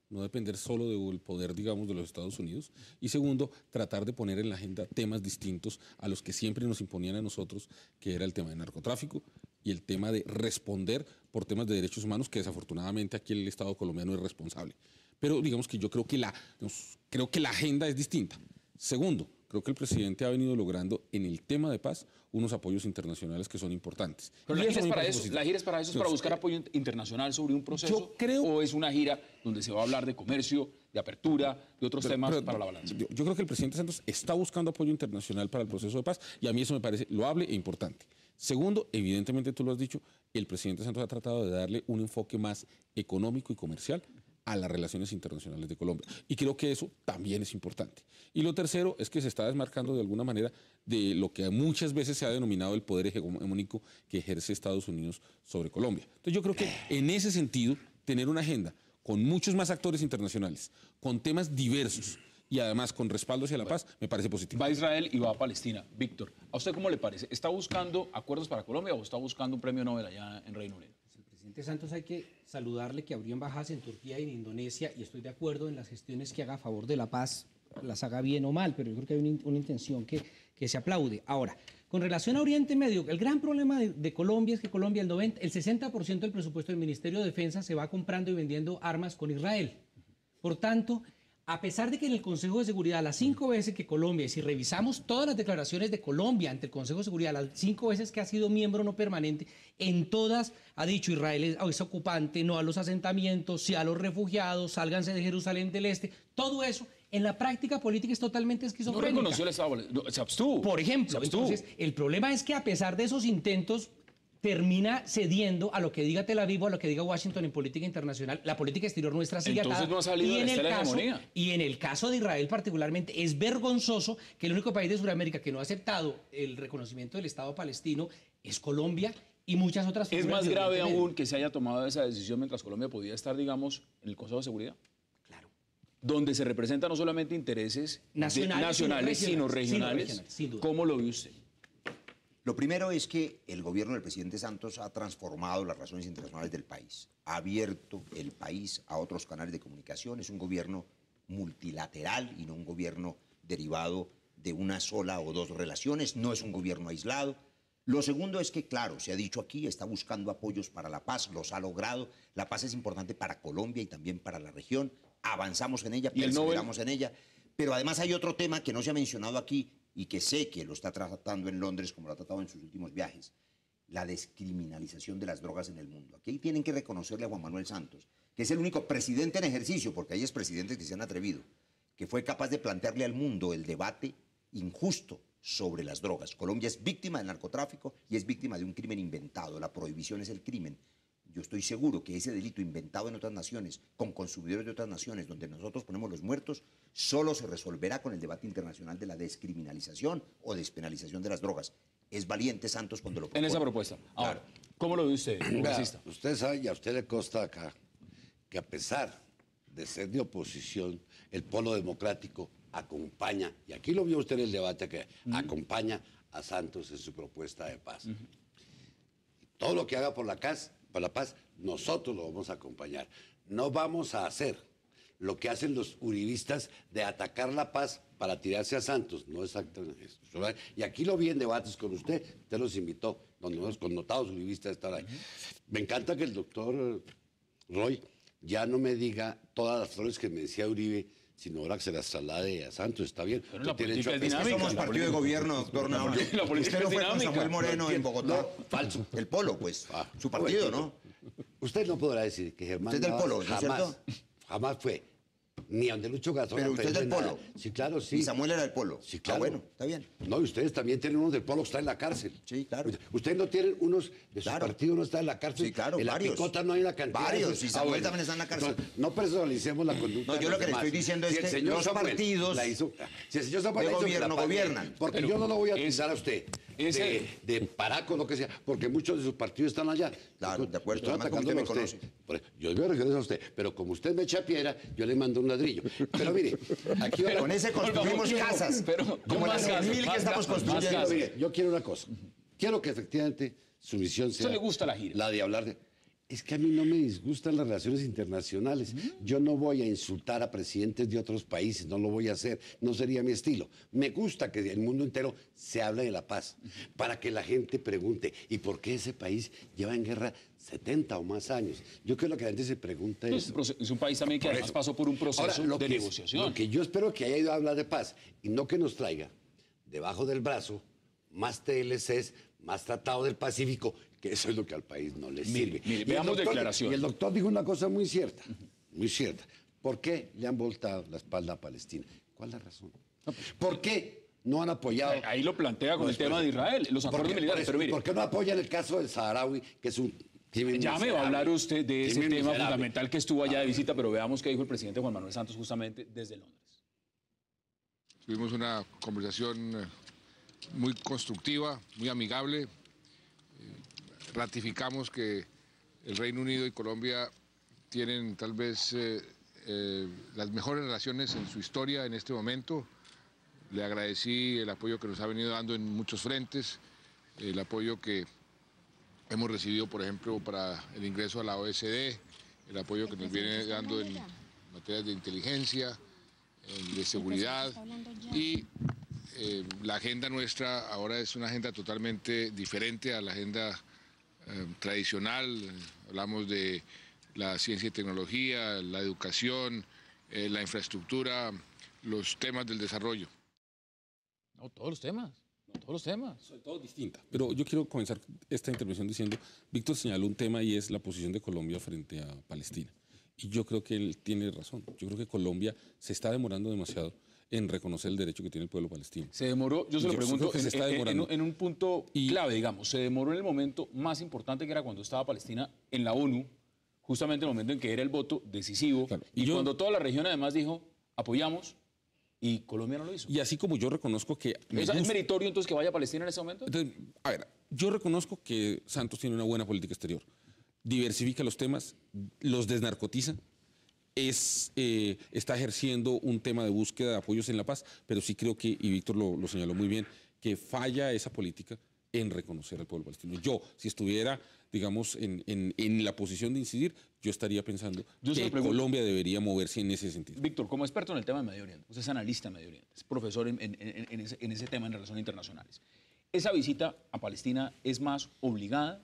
no depender solo del poder, digamos, de los Estados Unidos. Y segundo, tratar de poner en la agenda temas distintos a los que siempre nos imponían a nosotros, que era el tema de narcotráfico y el tema de responder por temas de derechos humanos, que desafortunadamente aquí el Estado colombiano es responsable. Pero digamos que yo creo que la, digamos, creo que la agenda es distinta. Segundo, creo que el presidente ha venido logrando en el tema de paz unos apoyos internacionales que son importantes. Pero la gira, es para eso, la gira es para eso, es para buscar apoyo in- internacional sobre un proceso. yo creo- ¿O es una gira donde se va a hablar de comercio, de apertura, de otros Pero- temas pero para la balanza? Yo, yo creo que el presidente Santos está buscando apoyo internacional para el proceso de paz y a mí eso me parece loable e importante. Segundo, evidentemente tú lo has dicho, el presidente Santos ha tratado de darle un enfoque más económico y comercial a las relaciones internacionales de Colombia. Y creo que eso también es importante. Y lo tercero es que se está desmarcando de alguna manera de lo que muchas veces se ha denominado el poder hegemónico que ejerce Estados Unidos sobre Colombia. Entonces yo creo que en ese sentido, tener una agenda con muchos más actores internacionales, con temas diversos y además con respaldo hacia la paz, me parece positivo. Va a Israel y va a Palestina. Víctor, ¿a usted cómo le parece? ¿Está buscando acuerdos para Colombia o está buscando un premio Nobel allá en Reino Unido? El presidente Santos hay que saludarle que abrió embajadas en Turquía y en Indonesia y estoy de acuerdo en las gestiones que haga a favor de la paz, las haga bien o mal, pero yo creo que hay una, una intención que, que se aplaude. Ahora, con relación a Oriente Medio, el gran problema de, de Colombia es que Colombia, el, 90, el 60% del presupuesto del Ministerio de Defensa se va comprando y vendiendo armas con Israel. Por tanto, a pesar de que en el Consejo de Seguridad, las cinco veces que Colombia, si revisamos todas las declaraciones de Colombia ante el Consejo de Seguridad, las cinco veces que ha sido miembro no permanente, en todas ha dicho Israel es, es ocupante, no a los asentamientos, sí a los refugiados, sálganse de Jerusalén del Este, todo eso en la práctica política es totalmente No esquizofrénica. reconoció el Estado, no, se abstuvo. Por ejemplo, Se abstuvo. entonces, el problema es que a pesar de esos intentos, termina cediendo a lo que diga Tel Aviv o a lo que diga Washington en política internacional. La política exterior nuestra sigue Entonces atada. no ha salido y en el caso hegemonía. Y en el caso de Israel particularmente, es vergonzoso que el único país de Sudamérica que no ha aceptado el reconocimiento del Estado palestino es Colombia y muchas otras Es más grave aún que se haya tomado esa decisión mientras Colombia podía estar, digamos, en el Consejo de Seguridad, Claro. donde se representan no solamente intereses de- Nacionales, sino sino regionales, sino regionales, sin duda. ¿Cómo lo ve usted? Lo primero es que el gobierno del presidente Santos ha transformado las relaciones internacionales del país, ha abierto el país a otros canales de comunicación, es un gobierno multilateral y no un gobierno derivado de una sola o dos relaciones, no es un gobierno aislado. Lo segundo es que, claro, se ha dicho aquí, está buscando apoyos para la paz, los ha logrado. La paz es importante para Colombia y también para la región. Avanzamos en ella, ¿Y el Nobel? perseveramos en ella. Pero además hay otro tema que no se ha mencionado aquí y que sé que lo está tratando en Londres como lo ha tratado en sus últimos viajes, la descriminalización de las drogas en el mundo. Aquí tienen que reconocerle a Juan Manuel Santos, que es el único presidente en ejercicio, porque hay presidentes que se han atrevido, que fue capaz de plantearle al mundo el debate injusto sobre las drogas. Colombia es víctima del narcotráfico y es víctima de un crimen inventado. La prohibición es el crimen. Yo estoy seguro que ese delito inventado en otras naciones, con consumidores de otras naciones, donde nosotros ponemos los muertos, solo se resolverá con el debate internacional de la descriminalización o despenalización de las drogas. Es valiente Santos cuando lo En propone. esa propuesta. Ahora, ¿cómo lo ve usted, congresista? usted sabe y a usted le consta acá que a pesar de ser de oposición, el polo democrático acompaña, y aquí lo vio usted en el debate, que acompaña a Santos en su propuesta de paz. Todo lo que haga por la, cas- por la paz, nosotros lo vamos a acompañar. No vamos a hacer lo que hacen los uribistas de atacar la paz para tirarse a Santos. No exactamente eso. Y aquí lo vi en debates con usted, usted los invitó, donde los connotados uribistas están ahí. Me encanta que el doctor Roy ya no me diga todas las flores que me decía Uribe, sino ahora que se las traslade a Santos. Está bien. Pero la política es dinámica. Somos la partido de gobierno, doctor Navarro. la política es fue con dinámica. Samuel Moreno en Bogotá. No, falso. El polo, pues. Ah, Su partido, ¿no? Usted no podrá decir que Germán Usted es del polo, ¿no es jamás, cierto? jamás fue ni donde Lucho. Pero usted es del polo. Sí, claro, sí. Y Samuel era del polo. Sí, Ah, claro. bueno, está bien. No, y ustedes también tienen unos del polo que está en la cárcel. Sí, claro. Ustedes no tienen unos de su Claro. partido, no está en la cárcel. Sí, claro, En la varios. picota no hay una cantidad. Varios, y Samuel también está en la cárcel. No personalicemos la conducta. No, yo lo que le estoy diciendo es Si que señor los Samuel partidos la hizo- si el señor Samuel de la hizo, la gobiernan. Porque Pero yo no lo voy a acusar a usted. de, de paraco, lo que sea, porque muchos de sus partidos están allá. Claro, de acuerdo, Estoy me a usted. Yo voy a regresar a usted, pero como usted me echa piedra, yo le mando un ladrillo. Pero mire, aquí Con ese construimos Pero- casas. pero- como las casas, mil que estamos casas, construyendo. Mire, yo quiero una cosa. Quiero que efectivamente su misión sea. le gusta la gira? La de hablar de. Es que a mí no me disgustan las relaciones internacionales. Yo no voy a insultar a presidentes de otros países, no lo voy a hacer. No sería mi estilo. Me gusta que el mundo entero se hable de la paz, para que la gente pregunte, ¿y por qué ese país lleva en guerra 70 o más años? Yo creo que la gente se pregunta Es eso. proce- es un país también que además pasó por un proceso Ahora, lo de que- negociación. Lo que yo espero que haya ido a hablar de paz y no que nos traiga debajo del brazo más TLCs, más Tratado del Pacífico, que eso es lo que al país no le sirve. mire, veamos doctor- declaraciones. Y el doctor dijo una cosa muy cierta, muy cierta. ¿Por qué le han voltado la espalda a Palestina? ¿Cuál es la razón? ¿Por qué no han apoyado. Ahí lo plantea con el tema de Israel, los ¿Por acuerdos qué- militares. por, Pero mire, ¿Por qué no apoyan el caso del Saharaui, que es un crimen ya me va a hablar usted de ese tema miserable. fundamental que estuvo allá de visita, pero veamos qué dijo el presidente Juan Manuel Santos justamente desde Londres. Tuvimos una conversación eh, muy constructiva, muy amigable. Ratificamos que el Reino Unido y Colombia tienen tal vez eh, eh, las mejores relaciones en su historia en este momento. Le agradecí el apoyo que nos ha venido dando en muchos frentes, el apoyo que hemos recibido, por ejemplo, para el ingreso a la OSD, el apoyo que nos viene dando en materias de inteligencia, en- de seguridad y eh, la agenda nuestra ahora es una agenda totalmente diferente a la agenda eh, tradicional. Hablamos de la ciencia y tecnología, la educación, eh, la infraestructura, los temas del desarrollo. No, todos los temas, todos los temas. Sobre todo distinta. Pero yo quiero comenzar esta intervención diciendo, Víctor señaló un tema y es la posición de Colombia frente a Palestina. Y yo creo que él tiene razón. Yo creo que Colombia se está demorando demasiado en reconocer el derecho que tiene el pueblo palestino. Se demoró, yo se lo Yo pregunto, creo que se en, está en- en- en un punto clave, digamos, se demoró en el momento más importante que era cuando estaba Palestina en la ONU, justamente el momento en que era el voto decisivo, Claro. y Y yo- cuando toda la región además dijo, apoyamos, y Colombia no lo hizo. Y así como yo reconozco que... ¿Es, es gusta- meritorio entonces que vaya a Palestina en ese momento? Entonces, a ver, yo reconozco que Santos tiene una buena política exterior. Diversifica los temas, los desnarcotiza, es, eh, está ejerciendo un tema de búsqueda de apoyos en la paz, pero sí creo que, y Víctor lo, lo señaló muy bien, que falla esa política en reconocer al pueblo palestino. Yo, si estuviera, digamos, en, en- en la posición de incidir, yo estaría pensando Yo que. Colombia debería moverse en ese sentido. Víctor, como experto en el tema de Medio Oriente, usted es analista en Medio Oriente, es profesor en, en- en- en ese, en ese tema en relaciones internacionales. ¿Esa visita a Palestina es más obligada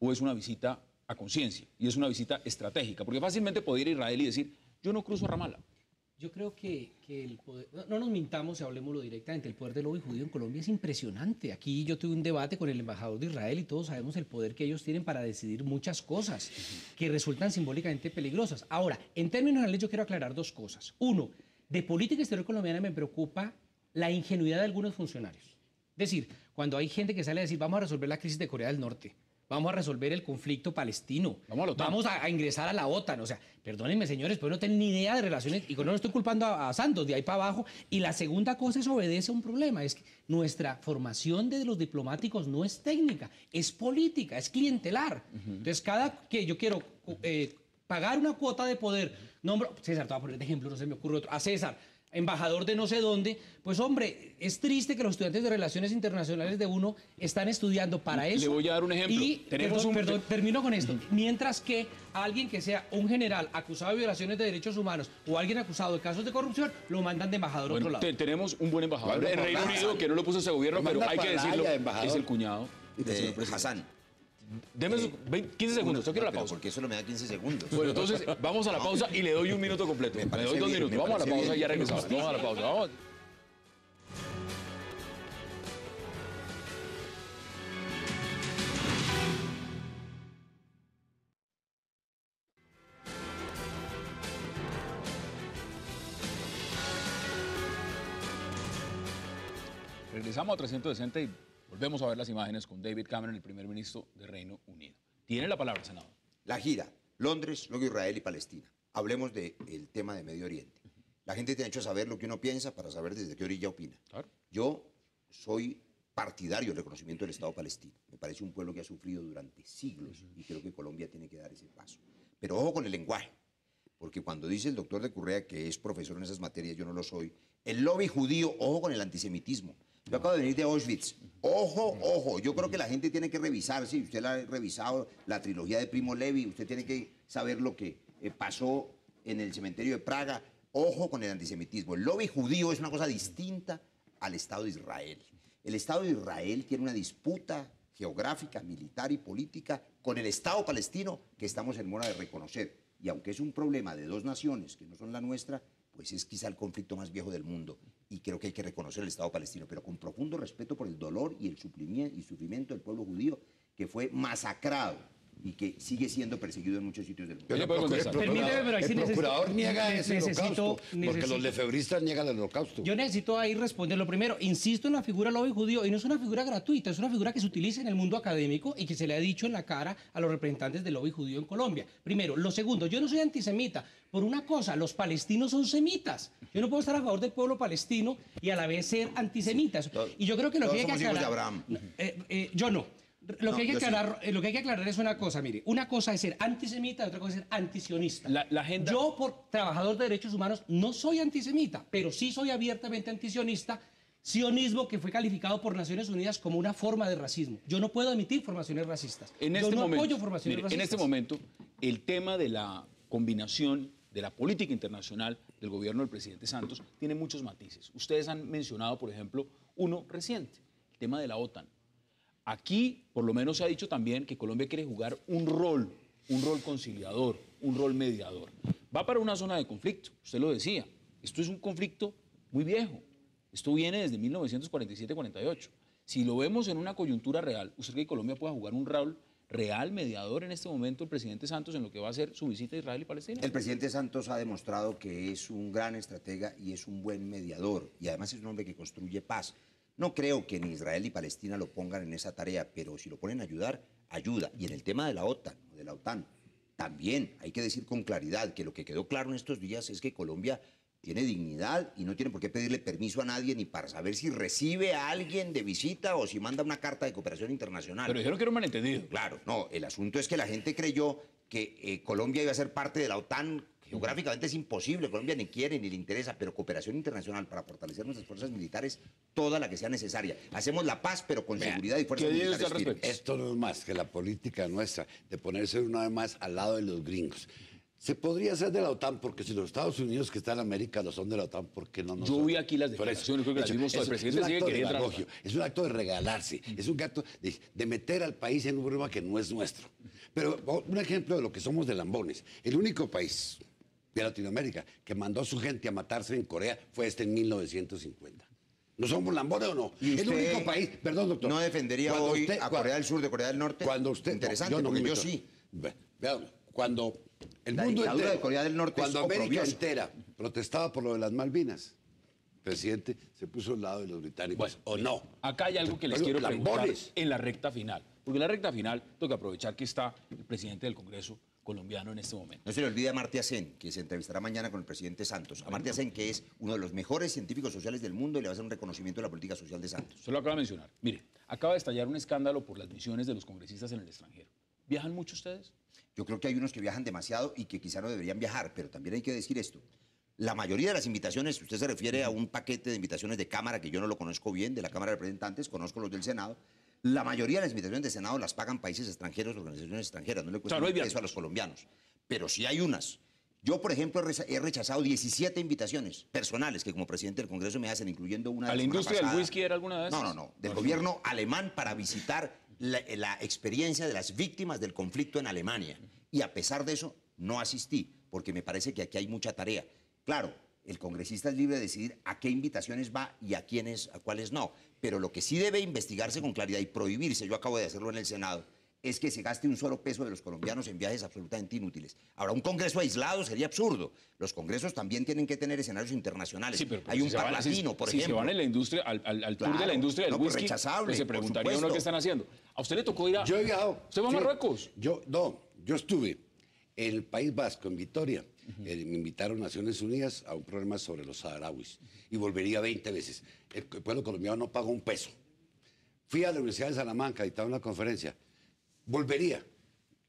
o es una visita a conciencia? Y es una visita estratégica, porque fácilmente podría ir a Israel y decir, yo no cruzo a Ramallah. Yo creo que, que el poder, no, no nos mintamos y hablemoslo directamente, el poder del lobby judío en Colombia es impresionante. Aquí yo tuve un debate con el embajador de Israel y todos sabemos el poder que ellos tienen para decidir muchas cosas que resultan simbólicamente peligrosas. Ahora, en términos generales yo quiero aclarar dos cosas. Uno, de política exterior colombiana me preocupa la ingenuidad de algunos funcionarios. Es decir, cuando hay gente que sale a decir, vamos a resolver la crisis de Corea del Norte, vamos a resolver el conflicto palestino, Vamos a la OTAN. vamos a, a ingresar a la OTAN. O sea, perdónenme, señores, pues no tienen ni idea de relaciones, y con no estoy culpando a, a Santos, de ahí para abajo. Y la segunda cosa es obedece a un problema, es que nuestra formación de los diplomáticos no es técnica, es política, es clientelar. Entonces, cada que yo quiero eh, pagar una cuota de poder, nombro, César, te voy a poner de ejemplo, no se me ocurre otro, a César, embajador de no sé dónde, pues hombre, es triste que los estudiantes de relaciones internacionales de uno están estudiando para Le eso. voy a dar un ejemplo. Y, Tenemos perdón, un- perdón, termino con esto. Mientras que alguien que sea un general acusado de violaciones de derechos humanos o alguien acusado de casos de corrupción, lo mandan de embajador a otro lado. te- tenemos un buen embajador en Reino. Unido que no lo puso ese gobierno, pero hay que decirlo, es el cuñado de presidente. Hassan. Deme sus 20 15 segundos, yo quiero la pausa. Porque eso me da 15 segundos. Bueno, entonces vamos a la pausa y le doy un minuto completo. Me Le doy dos bien, minutos. Vamos a la pausa y ya regresamos. Vamos a la pausa. Vamos. Regresamos a 360 y volvemos a ver las imágenes con David Cameron, el primer ministro de Reino Unido. Tiene la palabra, senador. La gira, Londres, luego Israel y Palestina. Hablemos del tema de Medio Oriente. La gente tiene derecho a saber lo que uno piensa para saber desde qué orilla opina. Claro. Yo soy partidario del reconocimiento del Estado palestino. Me parece un pueblo que ha sufrido durante siglos y creo que Colombia tiene que dar ese paso. Pero ojo con el lenguaje, porque cuando dice el doctor de Currea que es profesor en esas materias, yo no lo soy. El lobby judío, ojo con el antisemitismo. Yo acabo de venir de Auschwitz. Ojo, ojo. Yo creo que la gente tiene que revisar. Si usted la ha revisado, la trilogía de Primo Levi, usted tiene que saber lo que eh, pasó en el cementerio de Praga. Ojo con el antisemitismo. El lobby judío es una cosa distinta al Estado de Israel. El Estado de Israel tiene una disputa geográfica, militar y política con el Estado palestino que estamos en mora de reconocer. Y aunque es un problema de dos naciones que no son la nuestra, pues es quizá el conflicto más viejo del mundo. Y creo que hay que reconocer el Estado palestino, pero con profundo respeto por el dolor y el sufrimiento del pueblo judío que fue masacrado y que sigue siendo perseguido en muchos sitios del mundo. Ella puede contestar. Permíteme, pero ahí sí el procurador niega ese necesito- holocausto, porque los lefebristas niegan el holocausto. Yo necesito ahí responder. Lo primero, insisto en la figura lobby judío y no es una figura gratuita, es una figura que se utiliza en el mundo académico y que se le ha dicho en la cara a los representantes del lobby judío en Colombia. Primero. Lo segundo, yo no soy antisemita. Por una cosa, los palestinos son semitas. Yo no puedo estar a favor del pueblo palestino y a la vez ser antisemitas. Y yo creo que lo que hay que aclarar... Abraham. Eh, eh, yo no. Lo, No, que hay que yo sí. aclarar, eh, lo que hay que aclarar es una cosa, mire, una cosa es ser antisemita y otra cosa es ser antisionista. La- la agenda- Yo, por trabajador de derechos humanos, no soy antisemita, pero sí soy abiertamente antisionista, sionismo que fue calificado por Naciones Unidas como una forma de racismo. Yo no puedo admitir formaciones racistas. En Yo este, no momento, apoyo formaciones mire, en racistas. este momento, el tema de la combinación de la política internacional del gobierno del presidente Santos tiene muchos matices. Ustedes han mencionado, por ejemplo, uno reciente, el tema de la OTAN. Aquí, por lo menos, se ha dicho también que Colombia quiere jugar un rol, un rol conciliador, un rol mediador. Va para una zona de conflicto, usted lo decía. Esto es un conflicto muy viejo. Esto viene desde 1947-48. Si lo vemos en una coyuntura real, ¿usted cree que Colombia pueda jugar un rol real mediador en este momento el presidente Santos en lo que va a ser su visita a Israel y Palestina? El presidente Santos ha demostrado que es un gran estratega y es un buen mediador y además es un hombre que construye paz. No creo que ni Israel ni Palestina lo pongan en esa tarea, pero si lo ponen a ayudar, ayuda. Y en el tema de la OTAN, de la OTAN, también hay que decir con claridad que lo que quedó claro en estos días es que Colombia tiene dignidad y no tiene por qué pedirle permiso a nadie ni para saber si recibe a alguien de visita o si manda una carta de cooperación internacional. Pero dijeron que era un malentendido. Claro, no, el asunto es que la gente creyó que eh, Colombia iba a ser parte de la OTAN. Geográficamente es imposible, Colombia ni quiere ni le interesa, pero cooperación internacional para fortalecer nuestras fuerzas militares, toda la que sea necesaria. Hacemos la paz, pero con seguridad y fuerzas ¿qué dice militares firmes. Esto no es más que la política nuestra de ponerse una vez más al lado de los gringos. Se podría ser de la OTAN porque si los Estados Unidos que están en América lo son de la OTAN, ¿por qué no nosotros? vi aquí las declaraciones, creo que las Hecho, vimos. El es- presidente es un sigue acto de queriendo entrar a la demagogio, Es un acto de regalarse, es un acto de, de meter al país en un problema que no es nuestro. Pero un ejemplo de lo que somos de lambones. El único país de Latinoamérica que mandó a su gente a matarse en Corea fue este en 1950. ¿No somos lambones o no? ¿Y el único país, perdón doctor. ¿No defendería Cuando hoy usted- a Corea del Sur de Corea del Norte? cuando usted Interesante, no, porque me yo sí. Ve- vean, cuando el La mundo entero, de Corea del Norte cuando es América entera protestaba por lo de las Malvinas, el presidente se puso al lado de los británicos o no. Acá hay algo que les Pero quiero preguntar lambones. en la recta final. Porque en la recta final tengo que aprovechar que está el presidente del Congreso colombiano en este momento. No se le olvide a Amartya Sen, que se entrevistará mañana con el presidente Santos. Amartya Sen, que es uno de los mejores científicos sociales del mundo y le va a hacer un reconocimiento de la política social de Santos. Usted lo acaba de mencionar. Mire, acaba de estallar un escándalo por las misiones de los congresistas en el extranjero. ¿Viajan mucho ustedes? Yo creo que hay unos que viajan demasiado y que quizá no deberían viajar, pero también hay que decir esto. La mayoría de las invitaciones, usted se refiere a un paquete de invitaciones de Cámara que yo no lo conozco bien, de la Cámara de Representantes, conozco los del Senado. La mayoría de las invitaciones del Senado las pagan países extranjeros, organizaciones extranjeras, no le cuesta viáticos. a los colombianos. Pero sí hay unas. Yo, por ejemplo, he recha- he rechazado 17 invitaciones personales que como presidente del Congreso me hacen, incluyendo una de ¿A la industria del whisky era alguna vez? No, no, no. Del gobierno alemán para visitar la, la experiencia de las víctimas del conflicto en Alemania. Y a pesar de eso, no asistí, porque me parece que aquí hay mucha tarea. Claro, el congresista es libre de decidir a qué invitaciones va y a quiénes, a cuáles no. Pero lo que sí debe investigarse con claridad y prohibirse, yo acabo de hacerlo en el Senado, es que se gaste un solo peso de los colombianos en viajes absolutamente inútiles. Ahora, un congreso aislado sería absurdo. Los congresos también tienen que tener escenarios internacionales. Sí, pero, pero hay si un se van- par si- latino, por si ejemplo. se van en la industria, al, al- al tour de la industria del No, whisky, rechazable, pues se preguntaría uno qué están haciendo. ¿A usted le tocó ir a... Yo he viajado. ¿Usted va a. Marruecos? Yo, no, yo estuve en el País Vasco, en Vitoria. Eh, me invitaron a Naciones Unidas a un programa sobre los saharauis y volvería 20 veces. El, el pueblo colombiano no pagó un peso. Fui a la Universidad de Salamanca a dictar una conferencia. Volvería.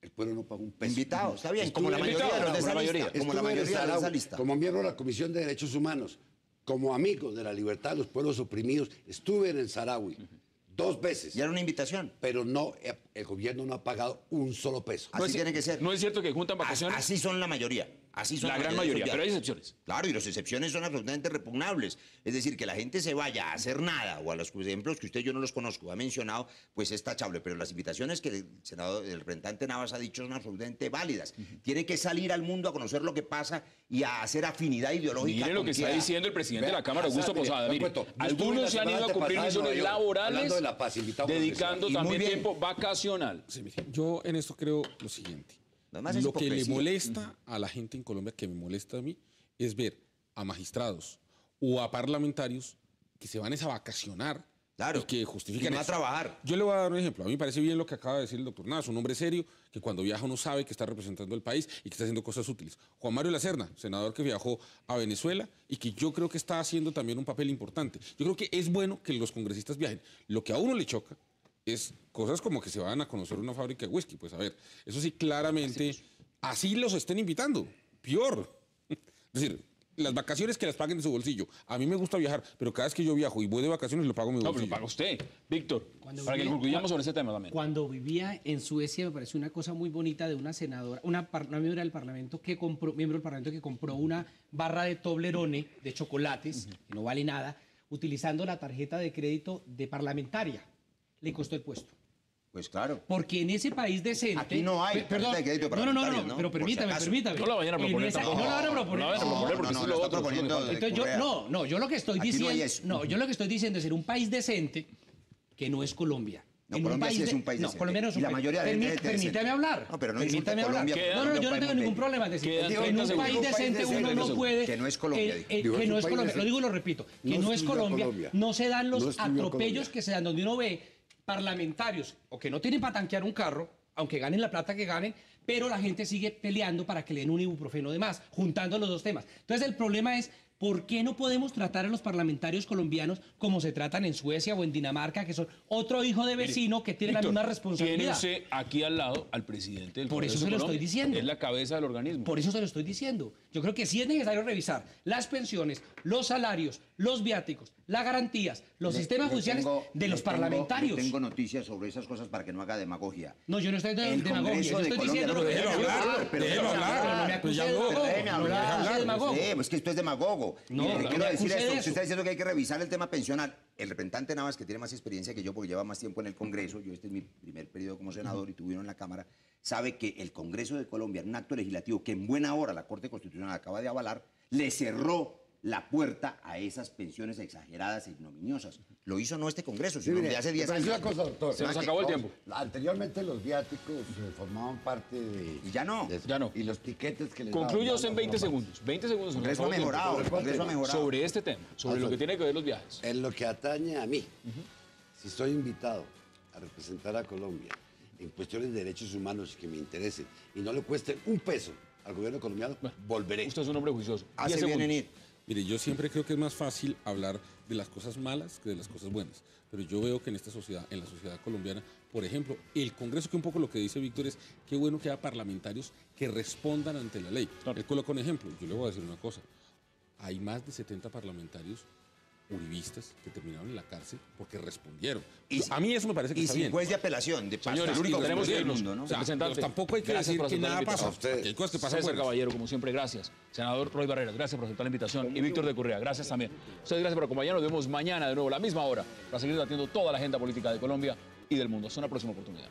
El pueblo no pagó un peso. Invitado, está bien, como la mayoría de los de como esa la mayoría. lista. Como la Estuve en el mayoría de esa Saharaui, lista. Como miembro de la Comisión de Derechos Humanos, como amigo de la libertad de los pueblos oprimidos, estuve en el Saharaui dos veces. Y era una invitación. Pero no, el gobierno no ha pagado un solo peso. Así tiene que ser. ¿No es cierto que juntan vacaciones? Así son la mayoría. Así son La gran mayoría, pero hay excepciones. Claro, y las excepciones son absolutamente repugnables. Es decir, que la gente se vaya a hacer nada, o a los ejemplos que usted yo no los conozco, ha mencionado, pues es tachable. Pero las invitaciones que el senador, el representante Navas ha dicho son absolutamente válidas. Tiene que salir al mundo a conocer lo que pasa y a hacer afinidad ideológica. Mire lo que está diciendo el presidente de la Cámara, Augusto mire, Posada. Mire, yo algunos se han ido a cumplir misiones York, laborales, de la paz, dedicando también tiempo vacacional. Sí, mire, yo en esto creo lo siguiente. Además es lo que le molesta a la gente en Colombia, que me molesta a mí, es ver a magistrados o a parlamentarios que se van es a vacacionar Claro, y que justifican no a trabajar. Yo le voy a dar un ejemplo. A mí me parece bien lo que acaba de decir el doctor Navas, un hombre serio que cuando viaja uno sabe que está representando el país y que está haciendo cosas útiles. Juan Mario Lacerna, senador que viajó a Venezuela y que yo creo que está haciendo también un papel importante. Yo creo que es bueno que los congresistas viajen. Lo que a uno le choca es cosas como que se van a conocer una fábrica de whisky. Pues a ver, eso sí, claramente, así los estén invitando. Peor. Es decir, las vacaciones que las paguen de su bolsillo. A mí me gusta viajar, pero cada vez que yo viajo y voy de vacaciones lo pago en mi No, pero bolsillo. lo paga usted. Víctor, Cuando para que vivía- concluyamos cua- sobre ese tema también. Cuando vivía en Suecia me pareció una cosa muy bonita de una senadora, una, par- una miembro del Parlamento que compró, miembro del Parlamento que compró una barra de Toblerone de chocolates, que no vale nada, utilizando la tarjeta de crédito de parlamentaria. Le costó el puesto. Pues claro. Porque en ese país decente. Aquí no hay Pe- Perdón. de crédito no, no, no, no, ¿no? pero permítame, permítame. No la vayan a proponer. No la van a proponer. No la vayan a proponer porque no, no, de Entonces yo, no, no, yo lo que estoy Aquí no diciendo, hay eso. no, yo lo que estoy diciendo es en un país decente que no es Colombia. No, En Colombia sí de- es un país no, decente. Colombia no es Y un la país- mayoría de Permí- Permítame hablar. No, pero no permítame a hablar. Colombia, No, no, yo no un tengo país ningún problema en decir en 30 un segundos. país Un país decente uno no puede que no es Colombia, eh, eh, Digo, que es no un es país Colombia. Lo digo y lo repito. Que No no es Colombia. Colombia. No se dan No los atropellos Colombia. que se dan donde uno ve parlamentarios o que no tienen para tanquear un carro, aunque ganen la plata que ganen, pero la gente sigue peleando para que le den un ibuprofeno de más, juntando los dos temas. Entonces el problema es, ¿por qué no podemos tratar a los parlamentarios colombianos como se tratan en Suecia o en Dinamarca, que son otro hijo de vecino que tiene la Víctor, misma Tiene responsabilidad? usted aquí al lado al presidente del Por eso se lo estoy diciendo. Es la cabeza del organismo. Por eso se lo estoy diciendo. Yo creo que sí es necesario revisar las pensiones, los salarios, los viáticos, las garantías, los Le- sistemas le judiciales tengo- de los tengo- parlamentarios. Tengo noticias sobre esas cosas para que no haga demagogia. No, yo no estoy El demagogia. Yo estoy Colombia, diciendo no, lo que hablar, pero hablar. hablar. Me Pues ya demagogo. Déjeme No hablar. me acuse de demagogo. Sí, pues que esto es demagogo. No, no quiero decir esto. Usted está diciendo que hay que revisar el tema pensional. El representante Navas, que tiene más experiencia que yo, porque lleva más tiempo en el Congreso, yo este es mi primer periodo como senador y tuvieron en la Cámara, sabe que el Congreso de Colombia, en un acto legislativo que en buena hora la Corte Constitucional acaba de avalar, le cerró la puerta a esas pensiones exageradas e ignominiosas. Lo hizo no este Congreso, Sí, sino mire, de hace 10 me parece años. una cosa, doctor. Se nos acabó el tiempo. Anteriormente los viáticos eh, formaban parte de... Y ya no. de- Ya no. Y los tiquetes que les usted en daban 20 forma segundos. 20 segundos. se El Congreso ha mejorado, el Congreso ha mejorado. Sobre este tema, sobre lo que tiene que ver los viajes. En lo que atañe a mí, si soy invitado a representar a Colombia en cuestiones de derechos humanos que me interesen y no le cueste un peso al gobierno colombiano, volveré. Usted es un hombre juicioso. Hace 10 bien en ir. Mire, yo siempre creo que es más fácil hablar de las cosas malas que de las cosas buenas. Pero yo veo que en esta sociedad, en la sociedad colombiana, por ejemplo, el Congreso, que un poco lo que dice Víctor es qué bueno que haya parlamentarios que respondan ante la ley. Él coloca un ejemplo. Yo le voy a decir una cosa. Hay más de 70 parlamentarios uribistas que terminaron en la cárcel porque respondieron. Y- a mí eso me parece que Y está sin bien. juez de apelación, de pasta, Señores, el único y tenemos que irnos. mundo, ¿no? O sea, Representante, tampoco hay que gracias decir que nada pasa. Que hay cosas que pasan César buenas. Caballero, como siempre, gracias. Senador Roy Barreras, gracias por aceptar la invitación. Y Víctor de Currea, gracias también. Ustedes gracias por acompañarnos. Nos vemos mañana de nuevo a la misma hora para seguir debatiendo toda la agenda política de Colombia y del mundo. Hasta una próxima oportunidad.